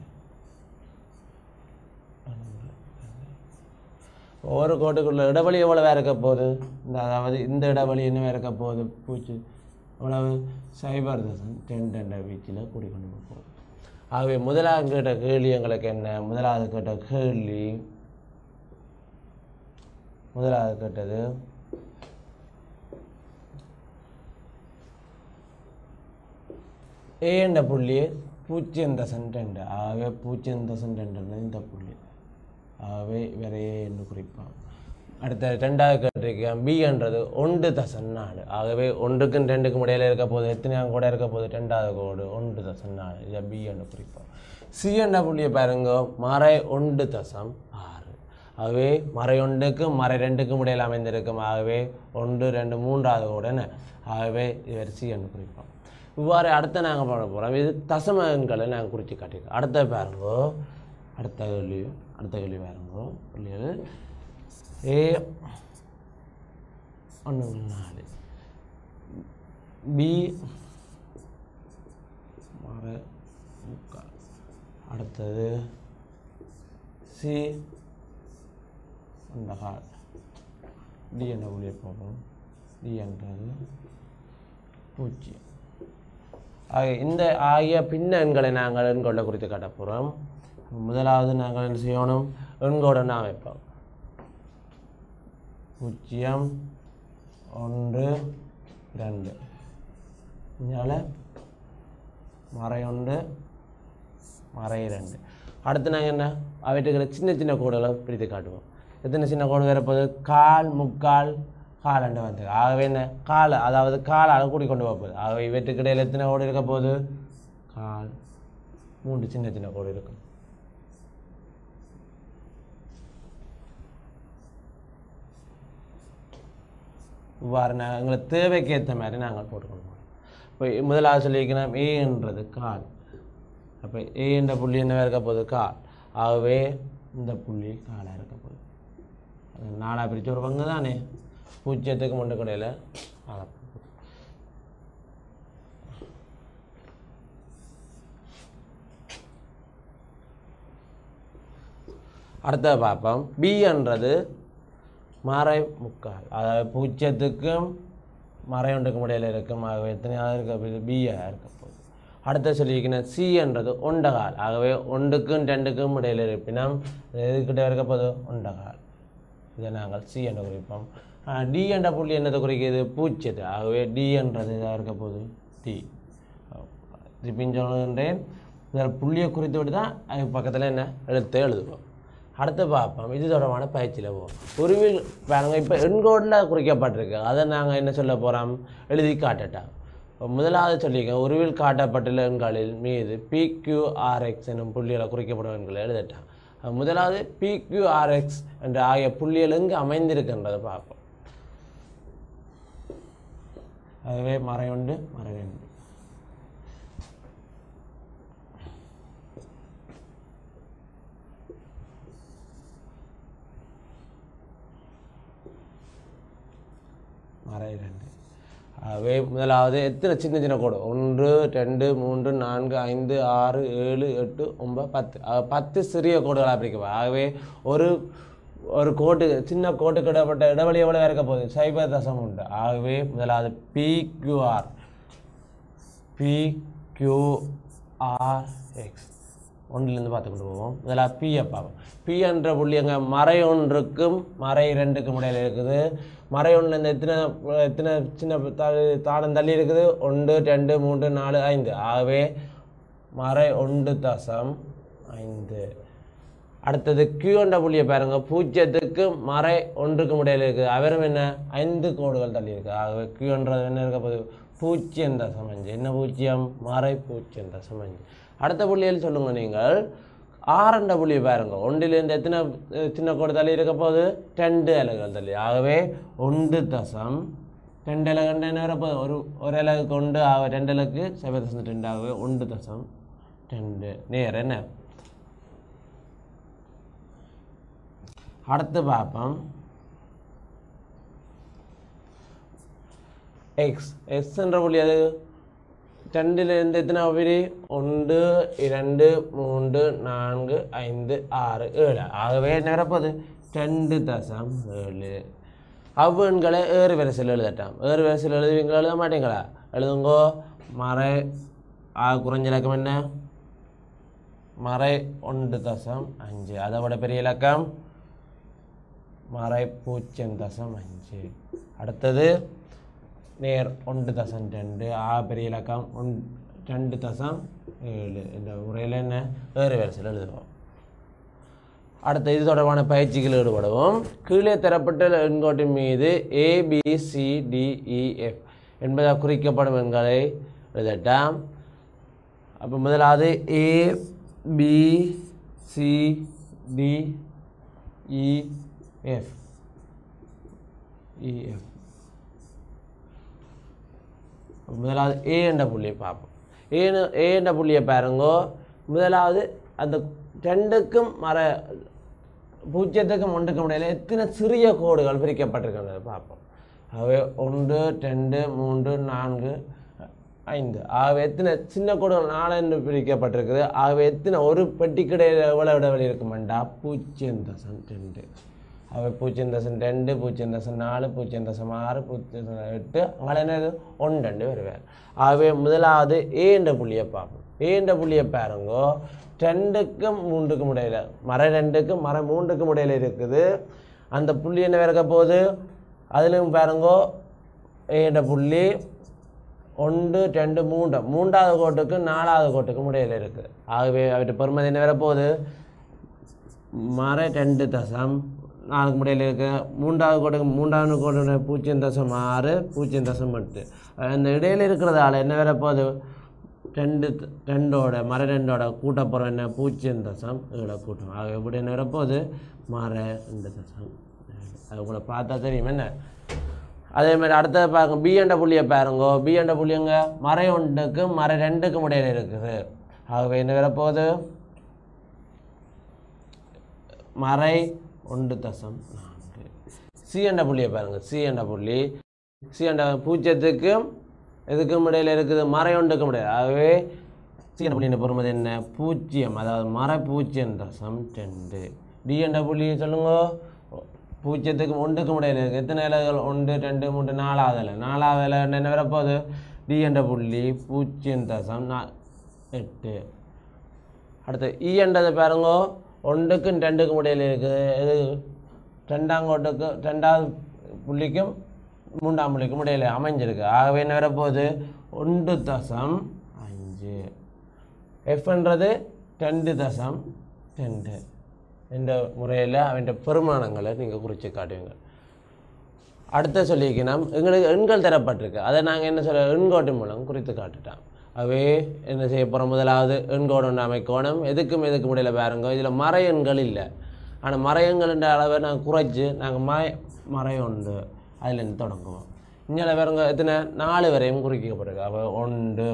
ஒவ்வொரு கோட்டுக்குள்ள இடைவெளி எவ்வளோ இருக்க போகுது இந்த அதாவது இந்த இடைவெளி என்ன இருக்க போகுது பூச்சி இவ்வளவு சைபர் தசன் டென் ரெண்டு வீச்சில் கூடிக்கொண்டு போகும் ஆகவே முதலாவது கேட்ட கேள்வி எங்களுக்கு என்ன முதலாவது கேட்ட கேள்வி முதலாவது கேட்டது ஏ என்ற புள்ளி பூஜ்ஜியம் தசம் ரெண்டு ஆகவே பூஜ்ஜியம் தசம் ரெண்டு இந்த புள்ளி. ஆகவே வேறையே ஏ என்று குறிப்பான் அடுத்த ரெண்டாவது கேட்டிருக்கேன் பிஎன்றது ஒன்று தசன் நாலு ஆகவே ஒன்றுக்கும் ரெண்டுக்கும் இடையில இருக்க போது எத்தனையாம் கூட இருக்க போது ரெண்டாவது கோடு ஒன்று தசன் நாலு இதை பி என்று குறிப்போம். சி என்ற புள்ளியை பாருங்க. மறை ஒன்று தசம் ஆறு. ஆகவே மறை ஒன்றுக்கும் மறை ரெண்டுக்கும் இடையில் அமைந்திருக்கும். ஆகவே ஒன்று ரெண்டு மூன்றாவது கோடுன்னு என்ன? ஆகவே இவர் சி என்று குறிப்போம். இவ்வாறு அடுத்த நாங்கள் பண்ண போகிறோம் இது தசமங்களை நாங்கள் குறித்து காட்டியிருக்கோம். அடுத்த பாருங்கோ. அடுத்த கேள்வி அடுத்த கேள்வி பாருங்கோ. பிள்ளைகள் ஏ ஒன்று நாலு. பி முக்கால் அடுத்தது சி அந்த கால் டி என்ற ஒளியை பார்ப்போம் டி என்றது பூஜ்ஜியம். இந்த ஆகிய பின்ன எண்களை நாங்கள் எண்கொள்ள குறித்து காட்ட போகிறோம் முதலாவது நாங்கள் என்ன செய்யணும்? எண்கோடன் அமைப்போம் பூஜ்ஜியம் ஒன்று ரெண்டு இதனால் மறை ஒன்று மறை ரெண்டு அடுத்து நாங்கள் என்ன? அவற்றுக்கிற சின்ன சின்ன கோடுகளை பிரித்து காட்டுவோம். எத்தனை சின்ன கோடு வரப்போகுது? கால் முக்கால் காலண்டு வந்து. ஆகவே என்ன? கால் அதாவது காலால் கூடி கொண்டு போகுது. ஆகவே இவற்றுக்கிடையில் எத்தனை கோடு இருக்க போகுது? கால். மூன்று சின்ன சின்ன கோடு இருக்கும். இவ்வாறு நாங்கள் எங்களுக்கு தேவைக்கு ஏற்ற மாதிரி நாங்கள் போட்டுக்கொள்வோம். இப்போ முதலாவது சொல்லியிருக்கிறோம் ஏன்றது கால். அப்போ ஏ என்ற புள்ளி என்னவா இருக்க போகுது? கால். ஆகவே இந்த புள்ளி காலாக இருக்க போகுது. அது நாலாக பிரித்து ஒரு பங்கு தானே? பூஜ்ஜியத்துக்கு மட்டும் கடையில் அடுத்த அடுத்தது பார்ப்போம் பின்றது மறை முக்கால் அதாவது பூஜ்ஜியத்துக்கும் மறை ஒன்றுக்கும் இடையில இருக்கும். ஆகவே எத்தனையாவது இருக்க போகுது? பியாக இருக்க போகுது. அடுத்த சொல்லியிருக்கணும் சி என்றது ஒண்டகால். ஆகவே ஒன்றுக்கும் ரெண்டுக்கும் இடையில இருப்பினும் எதுக்கிட்ட இருக்க போகுது? ஒண்டகால். இதை நாங்கள் சி என்று குறிப்போம். டி என்ற புள்ளி என்னத்தை குறிக்கிறது பூச்சது ஆகவே டி என்றது இதாக இருக்க போகுது? டி திருப்பின்னு சொல்லுகின்றேன். இதில் புள்ளியை குறித்து விட்டு தான் அது பக்கத்தில் என்ன? எழுத்து எழுதுவோம். அடுத்து பார்ப்போம். இது தொடர்பான பயிற்சியில் போவோம். உருவில் பாருங்கள் இப்போ எண்கோடில் குறிக்கப்பட்டிருக்கு. அதை நாங்கள் என்ன சொல்ல போகிறோம் எழுதி காட்டட்டா. இப்போ முதலாவது சொல்லியிருக்கேன் உருவில் காட்டப்பட்டுள்ள எண்களில் மீது பிக்யூஆர்எக்ஸ் என்னும் புள்ளிகளை குறிக்கப்படும் எண்களை எழுதட்டான் முதலாவது பிக்யூஆர்எக்ஸ் என்ற ஆகிய புள்ளிகள் எங்கு அமைந்திருக்கின்றதை பார்ப்போம். அதுவே மறை உண்டு மறை ரெண்டு ஆகவே முதலாவது எத்தனை சின்ன சின்ன கோடு? ஒன்று ரெண்டு மூன்று நான்கு ஐந்து ஆறு ஏழு எட்டு ஒன்பது பத்து. பத்து சிறிய கோடுகளாக பிரிக்கப்படும் ஆகவே ஒரு ஒரு கோட்டு சின்ன கோட்டுக்கு இடப்பட்ட இடைவெளி எவ்வளோ இருக்க போகுது? சைபர் தசம் உண்டு. ஆகவே முதலாவது பிக்யூஆர் பிக்யூஆர்எக்ஸ் ஒன்றுலேருந்து பார்த்து கொண்டு போவோம். முதலாக பி பார்ப்போம் பி என்ற புள்ளி அங்கே மறை ஒன்றுக்கும் மறை ரெண்டுக்கும் இடையில இருக்குது. மறை ஒன்றுலேருந்து எத்தனை எத்தனை சின்ன தா- தாடம் தள்ளி இருக்குது? ஒன்று ரெண்டு மூன்று நாலு ஐந்து. ஆகவே மறை ஒன்று தசம் ஐந்து. அடுத்தது கியூ என்ற புள்ளியை பாருங்க. பூஜ்ஜியத்துக்கு மறை ஒன்றுக்கும் இடையில இருக்குது. அவரும் என்ன? ஐந்து கோடுகள் தள்ளி இருக்குது ஆகவே கியூன்றது என்ன இருக்க போகுது? பூஜ்ஜியம் தசம் அஞ்சு என்ன பூஜ்ஜியம்? மறை பூஜ்ஜியம் தசம் அஞ்சு அடுத்த புள்ளியில் சொல்லுங்கள் நீங்கள். ஆறண்ட புள்ளியை பாருங்கள் ஒன்றிலிருந்து எத்தனை சின்ன கோடு தள்ளி இருக்க போகுது? ரெண்டு இலகுகள் தள்ளி. ஆகவே ஒன்று தசம் ரெண்டு இலகுண்டு என்ன வரப்போகுது ஒரு ஒரு இலகு கொண்டு ஆக ரெண்டு இலக்கு செவ தசம் ரெண்டு. ஆகவே ஒன்று தசம் ரெண்டு நேர் என்ன? அடுத்து பார்ப்போம் எக்ஸ் எக்ஸ் என்ற புள்ளி அது ரெண்டிலிருந்து எத்தனை பிரி ஒன்று இரண்டு மூன்று நான்கு ஐந்து ஆறு ஏழு. ஆகவே நிரப்பது ரெண்டு தசம் ஏழு. அவ்வெண்களை ஏறு வரிசையில் எழுதட்டாம். ஏறு வரிசையில் எழுதுவீங்களா? எழுத மாட்டீங்களா? எழுதுங்கோ. மறை. ஆ குறைஞ்ச இலக்கம் என்ன? மறை. ஒன்று தசம் அஞ்சு. அதை விட பெரிய இலக்கம்? மறை பூஜ்ஜியம் தசம் அஞ்சு அடுத்தது நேர் ஒன்று தசம் ரெண்டு ஆ பெரிய இலக்கம் ஒன் ரெண்டு தசம் ஏழு. இந்த முறையில் என்ன? வேறு வரிசையில் எழுதுவோம். அடுத்த இது தொடர்பான பயிற்சிகள் ஈடுபடுவோம். கீழே தரப்பட்ட எண்கோட்டின் மீது ஏபிசிடிஇஎஃப் பி e, என்பதால் குறிக்கப்படும் எண்களை எழுதட்டாம் அப்போ முதலாவது A B C D E F E F e, முதலாவது ஏ என்ற புள்ளியை பார்ப்போம். ஏன்னு ஏ என்ற புள்ளியை பாருங்கோ. முதலாவது அந்த ரெண்டுக்கும் மர பூஜ்ஜியத்துக்கும் ஒன்றுக்கும் இடையில எத்தனை சிறிய கோடுகள் பிரிக்கப்பட்டிருக்கின்றன பார்ப்போம். ஆகவே ஒன்று ரெண்டு மூன்று நான்கு ஐந்து. ஆகவே எத்தனை சின்ன கோடுகள் நாலு என்று பிரிக்கப்பட்டிருக்குது. ஆகவே எத்தனை ஒரு பெட்டிக்கிடையில் எவ்வளோ இடைவெளி இருக்குமெண்டா? பூஜ்ஜியம் தசம் ரெண்டு. ஆகவே பூஜ்ஜியம் தசம் ரெண்டு பூஜ்ஜியம் தசம் நாலு பூஜ்ஜியம் தசம் ஆறு பூஜ்ஜியம் தசம் எட்டு அங்கே என்னது ஒன்று ரெண்டு வருவார் ஆகவே முதலாவது ஏ என்ற புள்ளியை பார்ப்போம் ஏ என்ற புள்ளியை பாருங்கோ ரெண்டுக்கும் மூன்றுக்கும் இடையில் மர ரெண்டுக்கும் மர மூன்றுக்கும் இடையில் இருக்குது அந்த புள்ளி என்ன இருக்க போகுது அதுலேயும் பாருங்கோ ஏ என்ற புள்ளி ஒன்று ரெண்டு மூன்று மூன்றாவது கோட்டுக்கும் நாலாவது கோட்டுக்கும் இடையில் இருக்குது ஆகவே அவற்றை பெருமதி என்ன வரப்போகுது மர ரெண்டு தசம் நாளுக்கு முடியல இருக்கு. மூன்றாவது கோட்டுக்கு மூன்றாவது கோட்டு பூஜ்ஜியம் தசம் ஆறு பூஜ்ஜியம் தசம் எட்டு. இந்த இடையில் இருக்கிறதால என்ன வரப்போகுது ரெண்டு ரெண்டோட மர ரெண்டோட கூட்டப்புறம் என்ன? பூஜ்ஜியம் தசம் இதோட கூட்டம். ஆக எப்படி என்ன வரப்போகுது மர ரெண்டு தசம் அது கூட பார்த்தா தெரியும். என்ன? அதே மாதிரி அடுத்தது பாருங்க பிஎண்ட புள்ளியை பாருங்கோ. பி புள்ளிங்க புள்ளியங்க மறை ஒன்றுக்கும் மறை ரெண்டுக்கும் இடையில இருக்குது. ஆகவே என்ன வரப்போகுது மறை ஒன்று தசம் நான்கு. சி என்ற புள்ளியை பாருங்கள் சி என்ற புள்ளி. சி என்ற பூஜ்ஜியத்துக்கும் இதுக்கும் இடையில இருக்குது மறை ஒன்றுக்கும் ஆகவே சி என்ற புள்ளியின் பொறுமதி என்ன? பூஜ்ஜியம். அதாவது மறை பூஜ்ஜியம் தசம் ரெண்டு. டி என்ற புள்ளி சொல்லுங்க. பூஜ்ஜியத்துக்கும் ஒன்றுக்கும் இடையில் இருக்குது எத்தனை இலைகள்? ஒன்று ரெண்டு மூன்று நாலாவது இலை. நாலாவது இலை என்ன வரப்போகுது? டி என்ற புள்ளி பூஜ்ஜியம் தசம் நா எட்டு. அடுத்து e இ என்றது பாருங்க. ஒன்றுக்கும் ரெண்டுக்கும் இடையில இருக்குது இது ரெண்டாங்கோட்டுக்கு ரெண்டாவது புள்ளிக்கும் மூன்றாம் புள்ளிக்கும் இடையில் அமைஞ்சிருக்கு. ஆகவே என்ன வரப்போகுது? ஒன்று தசம் அஞ்சு எஃப்ன்றது ரெண்டு தசம் ரெண்டு. இந்த முறையில் அவன் பெருமானங்களை நீங்கள் குறித்து காட்டுவீங்க. அடுத்த சொல்லியிருக்கணும் எங்களுக்கு எண்கள் தரப்பட்டிருக்கு. அதை நாங்கள் என்ன சொல்ல எண்கோட்டு மூலம் குறித்து காட்டுட்டோம். அவே என்ன செய்ய போகிறோம் முதலாவது? எண்கோடு ஒன்றாமை கோணம் எதுக்கும் எதுக்கும் இடையில் பாருங்க. இதில் மறையன்கள் இல்லை. ஆனால் மறையங்கள்ன்ற அளவை நாங்கள் குறைச்சி நாங்கள் மறை மறை ஒன்று. அதுலேருந்து தொடங்குவோம். இங்கே பாருங்க எத்தனை? நாலு வரையும் குறிக்கப்படுது அப்போ ஒன்று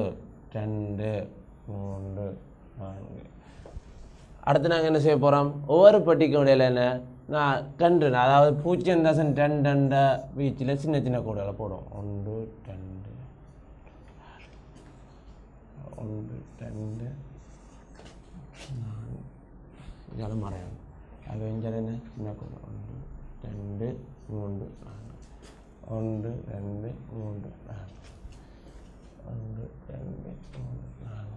ரெண்டு மூன்று நான்கு. அடுத்து நாங்கள் என்ன செய்ய போகிறோம் ஒவ்வொரு பெட்டிக்கும் இடையில என்ன? நான் ரெண்டு அதாவது பூஜ்ஜியம் தசம் ரெண்டு ரெண்ட வீச்சில் சின்ன சின்ன கூடுதலை போடுவோம். ஒன்று ரெண்டு ஒன்று ரெண்டு நாலு இதெல்லாம் மறையும் அது வெஞ்சால் என்ன சின்ன கூடு ஒன்று ரெண்டு மூன்று நாலு ஒன்று ரெண்டு மூன்று நாலு ஒன்று ரெண்டு மூன்று நாலு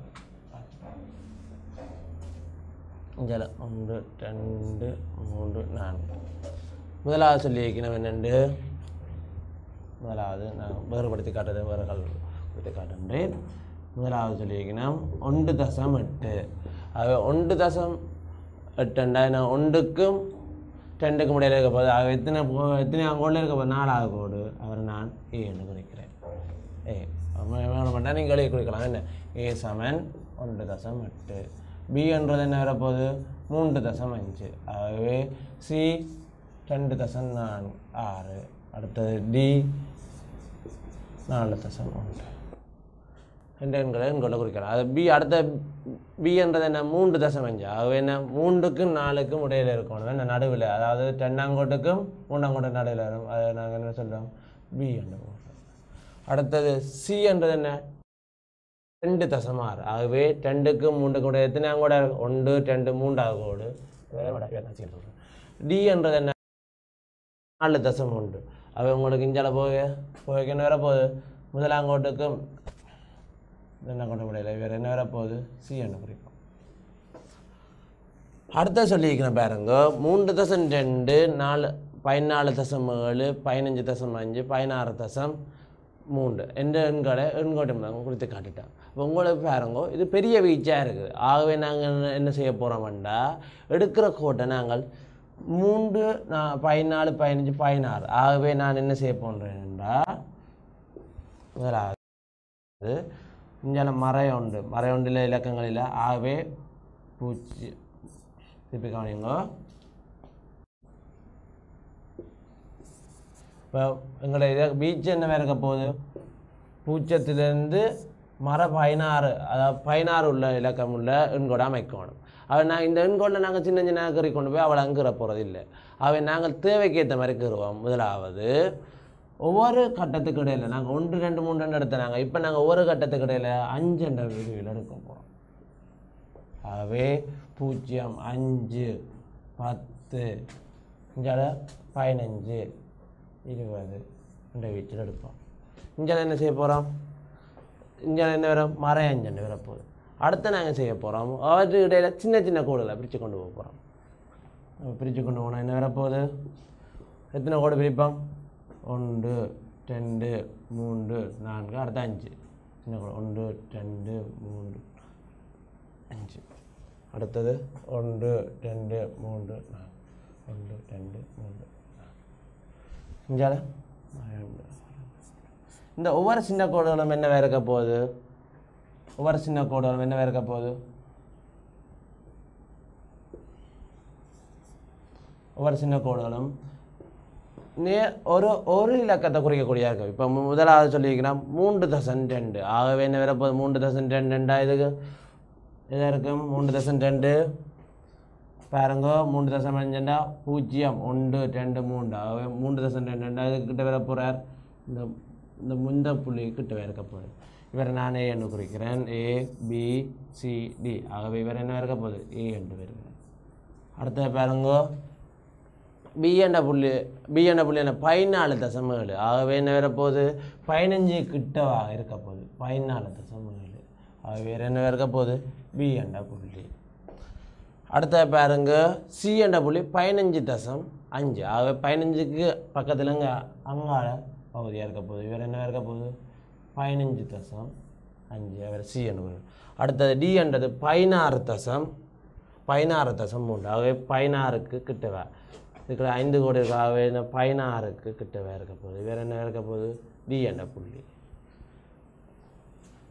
இதில் ஒன்று ரெண்டு மூன்று நான்கு முதலாவது சொல்லி வைக்கணும் என்னென்று முதலாவது நான் வேறுபடுத்தி காட்டுறது வேறு படுத்தி காட்டுன்றேன் முதலாவது சொல்லியிருக்கணும். ஒன்று தசம் எட்டு. அது ஒன்று தசம் எட்டுண்டா நான் ஒன்றுக்கும் ரெண்டுக்கும் இடையில் இருக்க போது ஆக எத்தனை எத்தனை கோடில் இருக்க போது நாலாவது கோடு. அவர் நான் ஏன்னு குறிக்கிறேன். ஏ. பண்ணால் நீங்கள் எழுதி குறிக்கலாம். என்ன? ஏ சமன் ஒன்று தசம் எட்டு. பி என்றது என்ன வரப்போகுது? மூன்று தசம் அஞ்சு. ஆகவே சி ரெண்டு தசம் நான் ஆறு. அடுத்தது டி நாலு தசம் ஒன்று. ரெண்டு எண்களை எண்களை குறிக்கலாம் அது பி அடுத்த பி என்றது என்ன? மூன்று தசம் அஞ்சு. அது என்ன? மூன்றுக்கும் நாலுக்கும் இடையில இருக்கணும் என்ன? நடுவில். அதாவது ரெண்டாங்கோட்டுக்கும் மூணாங்கோட்டு நடுவில் வரும். அதை நாங்கள் என்ன சொல்கிறோம் பி என்று அடுத்தது சி என்றது என்ன? ரெண்டு தசம் ஆறு. ஆகவே ரெண்டுக்கும் மூன்றுக்கும் கூட எத்தனை கூட இருக்கும் ஒன்று ரெண்டு மூன்றாவது கோடு டி என்றது என்ன? நாலு தசம் உண்டு அவை உங்களுக்கு இஞ்சால போக போக என்ன வர போகுது? முதலாங்கோட்டுக்கும் என்ன கொண்டு முடியல வேறு என்ன வரப்போகுது சிஎன்னு குறிக்கும்? அடுத்த சொல்லியிருக்கிறேன் பாருங்க. மூன்று தசம் ரெண்டு நாலு பதினாலு தசம் ஏழு பதினஞ்சு தசம் அஞ்சு பதினாறு தசம் மூன்று. என்ற எண்களை? எண்கோட்டம் கொடுத்து காட்டிட்டோம் இப்போ உங்களுக்கு பாருங்க இது பெரிய வீச்சாக இருக்குது. ஆகவே நாங்கள் என்ன செய்ய போகிறோம்டா எடுக்கிற கோட்டை நாங்கள் மூன்று நான் பதினாலு பதினஞ்சு பதினாறு. ஆகவே நான் என்ன செய்ய போன்றேன்டா முதலாவது இங்கே மறை உண்டு மறை உண்டில் இலக்கங்களில் ஆகவே பூச்சி. திருப்பி கவனிங்க. இப்போ எங்களுடைய இதை பீச் என்ன இருக்க போகுது? பூச்சத்திலிருந்து மர பதினாறு அதாவது பதினாறு உள்ள இலக்கம் உள்ள எண்கோடாக அமைக்கணும் அவன் நான் இந்த எண்கோடில் நாங்கள் சின்ன சின்ன கறி கொண்டு போய் அவளை அங்குற போகிறது இல்லை அவை நாங்கள் தேவைக்கு ஏற்ற மாதிரி கருவோம் முதலாவது ஒவ்வொரு கட்டத்துக்கு இடையில் நாங்கள் ஒன்று ரெண்டு மூணு ரெண்டு எடுத்தாங்க இப்போ நாங்கள் ஒவ்வொரு கட்டத்துக்கு இடையில் அஞ்சு என்ற விரிவில் எடுக்க போகிறோம் ஆகவே பூஜ்ஜியம் அஞ்சு பத்து இஞ்சால பதினஞ்சு இருபது என்ற வீச்சில் எடுப்போம். இங்கே என்ன செய்ய போகிறோம் இங்கே என்ன வரும்? மறை அஞ்சு வரப்போகுது அடுத்து நாங்கள் செய்ய போகிறோம் அவற்றுக்கு இடையில் சின்ன சின்ன கோடுகளை பிரித்து கொண்டு போக போகிறோம் பிரித்து கொண்டு போனால் என்ன வரப்போகுது? எத்தனை கோடு பிரிப்போம்? ஒன்று ரெண்டு மூன்று நான்கு அடுத்த அஞ்சு. என்ன ஒன்று ரெண்டு மூன்று அஞ்சு. அடுத்தது ஒன்று ரெண்டு மூன்று நாலு ஒன்று ரெண்டு மூன்று நாலு இந்த ஒவ்வொரு சின்ன கோடுகளும் என்ன வேறுக்க போகுது? ஒவ்வொரு சின்ன கோடுகளும் என்ன வேறுக்க போகுது? ஒவ்வொரு சின்ன கோடுகளும் ஒரு ஒரு இலக்கத்தை குறிக்கக்கூடியதாக. இருக்கும் இப்போ முதலாவது சொல்லியிருக்கிறோம் மூன்று தசன் ரெண்டு. ஆகவே என்ன வரப்போகுது? மூன்று தசன் ரெண்டு ரெண்டா இதுக்கு இதாக இருக்கும் மூன்று தசம் ரெண்டு. பாருங்க மூன்று தசம் அஞ்சுண்டா பூஜ்ஜியம். ஒன்று ரெண்டு மூன்று. ஆகவே மூன்று தசம் ரெண்டு ரெண்டா இது கிட்ட வர போகிறார் இந்த இந்த முந்த புள்ளி கிட்ட இருக்க போகிறார் இவரை நான் ஏ என்று குறிக்கிறேன். ஏ பி சி டி ஆகவே இவர் என்ன இருக்க போகுது? ஏ என்று வருகிறேன் அடுத்த பாருங்க பி என்ன புள்ளி பி என்ன புள்ளி என்ன பதினாலு தசமங்கள். ஏழு ஆகவே என்ன வரப்போகுது? பதினஞ்சு கிட்டவாக இருக்க போகுது. பதினாலு தசமங்கள். ஏழு ஆகவே வேறு என்ன இருக்க போகுது? பி என்ற புள்ளி. அடுத்த பாருங்க. சி என்ற புள்ளி பதினஞ்சு தசம் அஞ்சு. ஆகவே பதினஞ்சுக்கு பக்கத்துலங்க அங்காள பகுதியாக இருக்க போகுது. வேறு என்ன இருக்க போகுது? பதினஞ்சு தசம் அஞ்சு. வேறு சி என்ற புள்ளி. அடுத்தது டி என்றது பதினாறு தசம் பதினாறு தசம் மூன்று. ஆகவே பதினாறுக்கு கிட்டவா? இதுக்குள்ள ஐந்து கோடி இருக்கு? ஆகவே இந்த பதினாறுக்கு கிட்டவே இருக்க போகுது. வேறு என்ன இருக்க போகுது? டி என்ற புள்ளி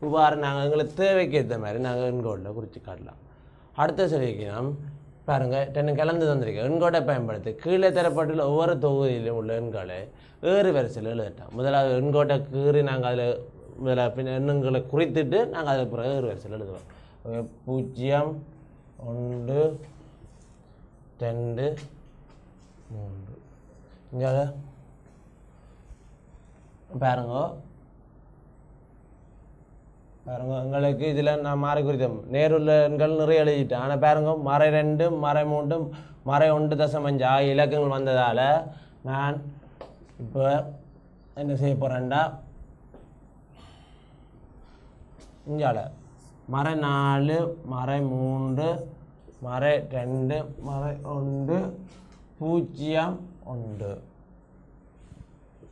இவ்வாறு நாங்கள் எங்களுக்கு தேவைக்கு ஏற்ற மாதிரி நாங்கள் எண்கோடில் குறித்து காட்டலாம். அடுத்த சொல்லியிருக்கிறோம். பாருங்கள் டென்னு கலந்து தந்திருக்கேன் எண்கோடை பயன்படுத்தி கீழே தரப்பட்டுள்ள ஒவ்வொரு தொகுதியிலும் உள்ள எண்களை ஏறு வரிசையில் எழுதிட்டோம். முதலாவது எண்கோட்டை கீறி நாங்கள் அதில் முதல்ல பின் எண்ணுங்களை குறித்துட்டு நாங்கள் அதில் பிறகு ஏறு வரிசையில் எழுதுவோம். பூஜ்ஜியம் ஒன்று ரெண்டு மூன்று. இங்கே பாருங்க. பாருங்க எங்களுக்கு இதில் நான் மாறி குறித்தம் நேருள்ள எண்கள் நிறைய எழுதிட்டேன். ஆனால் பாருங்க மறை ரெண்டு மறை மூன்றும் மறை ஒன்று தசம் அஞ்சு ஆகிய இலக்கங்கள் வந்ததால் நான் இப்போ என்ன செய்ய போகிறேன்டா இஞ்சால மறை நாலு மறை மூன்று மறை ரெண்டு மறை ஒன்று பூஜ்ஜியம் ஒன்று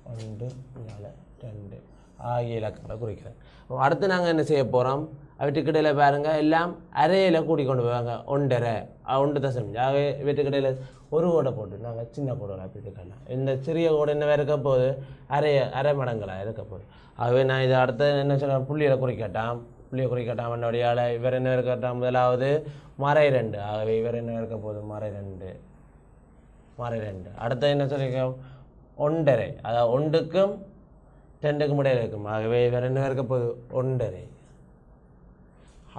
ஒன்று நாலு ரெண்டு. ஆகிய இலக்கங்களை குறிக்கிறேன் அடுத்து நாங்கள் என்ன செய்ய போகிறோம் அவற்றுக்கிடையில் பாருங்கள் எல்லாம் அரையில் கூடி கொண்டு போவாங்க. ஒன்றரை. அஹ் ஒன்று தசம். ஆகவே இவற்றுக்கிடையில் ஒரு கோடை போட்டு நாங்கள் சின்ன கோடை அப்படி இந்த சிறிய கோடை என்ன இருக்க போகுது? அரை அரை மடங்களாக இருக்க போகுது. ஆகவே நான் இதை அடுத்து என்ன சொல்கிறேன் புள்ளியில் குறிக்கட்டாம். புள்ளியை குறிக்கட்டாம். என்னுடைய இவர் என்ன இருக்கட்டாம் முதலாவது மறை ரெண்டு. ஆகவே இவர் என்ன இருக்க போகுது? மறை ரெண்டு. மாறி ரெண்டு அடுத்து என்ன சொல்லியிருக்கோம்? ஒன்றரை. அதாவது ஒன்றுக்கும் ரெண்டுக்கும் இடையில் இருக்கும். ஆகவே வேறு என்ன இருக்க போகுது? ஒன்றரை.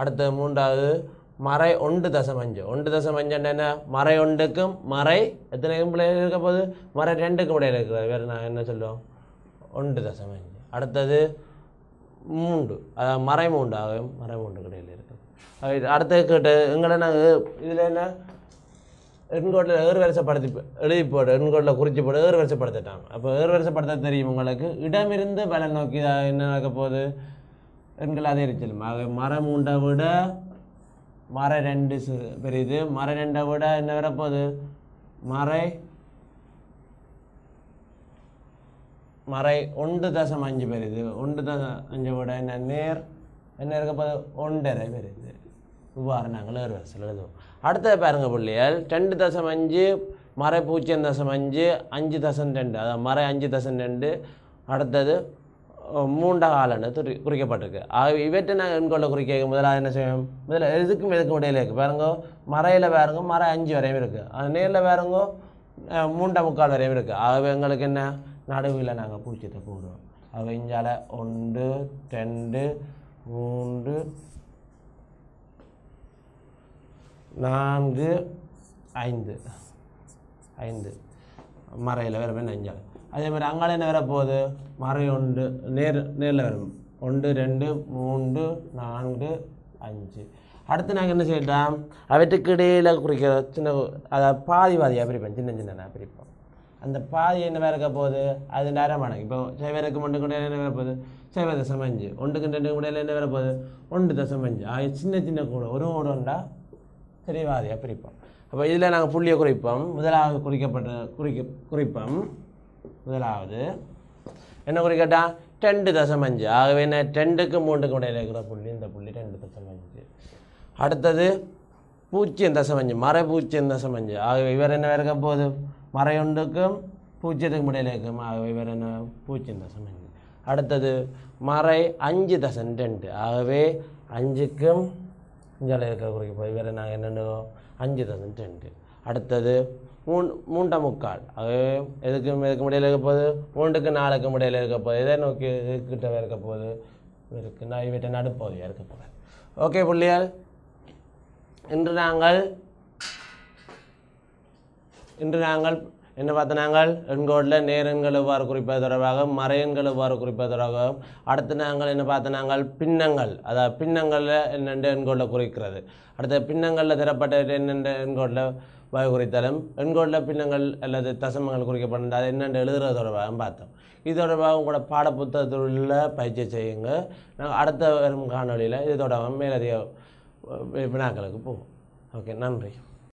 அடுத்த மூன்றாவது மறை ஒன்று தசம் அஞ்சு ஒன்று தசம் அஞ்சு என்ன? மறை ஒன்றுக்கும் மறை எத்தனைக்கும் இடையில இருக்க போகுது? மறை ரெண்டுக்கும் இடையில் இருக்கிறது. வேறு நான் என்ன சொல்லுவோம்? ஒன்று தசம் அஞ்சு அடுத்தது மூன்று. அதாவது மறை மூன்று. ஆகும் மறை மூன்று இடையில் இருக்குது அது அடுத்த கேட்டு எங்களை நாங்கள் இதில் என்ன? எண்கோட்டில் ஏறு வரிசைப்படுத்தி எழுதி போட்டு எண்கோட்டில் குறித்து போட்டு ஏறு வரிசைப்படுத்திட்டாங்க அப்போ ஏறு வரிசைப்படுத்த தெரியும் உங்களுக்கு. இடமிருந்து பலன் நோக்கி என்ன நடக்க போகுது? எண்கள் அதிகரிச்சிடும் ஆக மரம் உண்டை விட மர ரெண்டு பெரியது. மர ரெண்டை விட என்ன வரப்போகுது? மறை மறை ஒன்று தசம் அஞ்சு பெரியது. ஒன்று தசம் அஞ்சை விட என்ன? நேர். என்ன இருக்க போகுது? ஒன்றரை பெரியது. இவ்வாறு நாங்கள் ஏறு எழுதுவோம் அடுத்தது பாருங்க பிள்ளைகள் ரெண்டு தசம் அஞ்சு மறை பூஜ்ஜியம் தசம் அஞ்சு அஞ்சு தசம் ரெண்டு. அதாவது மறை அஞ்சு தசம் ரெண்டு அடுத்தது மூண்ட காலன்னு துரி குறிக்கப்பட்டிருக்கு. ஆகவே இவற்றை நாங்கள் எண்கொள்ள குறிக்க முதலாவது என்ன செய்வோம்? முதல்ல எதுக்கும் எதுக்கும் இடையில இருக்குது பாருங்க மறையில் பாருங்க மறை அஞ்சு வரையும் இருக்குது அது நேரில் பாருங்க மூண்டை முக்கால் வரையும் இருக்குது ஆகவே எங்களுக்கு என்ன? நடுவில் நாங்கள் பூச்சியத்தை போடுவோம் ஆகவே இஞ்சால ஒன்று ரெண்டு மூன்று நான்கு ஐந்து. ஐந்து. மறையில் வேறு என்ன அஞ்சால் அதே மாதிரி அங்கால என்ன வரப்போகுது? மறை ஒன்று நேர் நேரில் வரும். ஒன்று ரெண்டு மூன்று நான்கு அஞ்சு. அடுத்து நாங்கள் என்ன செய்யலாம் அவற்றுக்கு இடையில் குறிக்கிற சின்ன அதாவது பாதி பாதியாக பிரிப்போம். சின்ன சின்ன பிரிப்போம். அந்த பாதி என்ன இருக்க போகுது? அது நேரமானது இப்போ சைவருக்கு ஒன்று கூட என்ன வரப்போகுது சைவ தசம் அஞ்சு. ஒன்றுக்கு ரெண்டு கூட என்ன வரப்போகுது ஒன்று தசம் அஞ்சு. ஆக சின்ன சின்ன கூட. ஒரு ஓடு உண்டா சரி பிரிப்போம் அப்போ இதில் நாங்கள் புள்ளியை குறிப்போம். முதலாவது குறிக்கப்பட்ட குறிக்க குறிப்போம். முதலாவது என்ன குறிக்கட்டா? ரெண்டு தசம் அஞ்சு. ஆகவே என்ன? ரெண்டுக்கு மூன்றுக்கு இடையில இருக்கிற புள்ளி இந்த புள்ளி ரெண்டு தசம் அஞ்சு. அடுத்தது பூஜ்ஜியம் தசம் அஞ்சு. மறை பூஜ்ஜியம் தசம் அஞ்சு. ஆகவே இவர் என்ன இருக்க போகுது? மறை பூச்சியத்துக்கும் பூஜ்ஜியத்துக்கும் இடையில இருக்கும். ஆகவே இவர் என்ன? பூஜ்ஜியம் தசம் அஞ்சு. அடுத்தது மறை அஞ்சு தசம் ரெண்டு. ஆகவே அஞ்சுக்கும் இங்கே இருக்கிற போய் வேறு நாங்கள் என்னென்ன அஞ்சு தந்துட்டு ரெண்டு அடுத்தது மூணு மூண்டை முக்கால். அது எதுக்கும் எதுக்கு முடியல இருக்க போகுது? மூன்றுக்கு நாலுக்கு முடியல இருக்க போகுது. எதை நோக்கி இருக்கிட்ட இருக்க போகுது. இருக்கு நான் இவற்றை நடுப்பகுதியாக இருக்க போகிறேன் ஓகே புள்ளியால் இன்று நாங்கள் இன்று நாங்கள் என்ன பார்த்த நாங்கள் எண்கோடில் நேரெண்கள் எவ்வாறு குறிப்பது தொடர்பாக மறையன்கள் எவ்வாறு குறிப்பது தொடர்பாகவும் அடுத்து நாங்கள் என்ன பார்த்த நாங்கள் பின்னங்கள் அதாவது பின்னங்களில் என்னென்று எண்கோடில் குறிக்கிறது. அடுத்த பின்னங்களில் தரப்பட்ட என்னென்று எண்கோடில் வகை குறித்தாலும் எண்கோடில் பின்னங்கள் அல்லது தசமங்கள் குறிக்கப்படும் அது என்னென்று எழுதுறது தொடர்பாக பார்த்தோம். இது தொடர்பாக உங்களோட பாடப்புத்தகத்தில் பயிற்சி செய்யுங்க நாங்கள் அடுத்த வரும் காணொளியில் இது தொடர்பாக மேலதிக வினாக்களுக்கு போவோம். ஓகே நன்றி.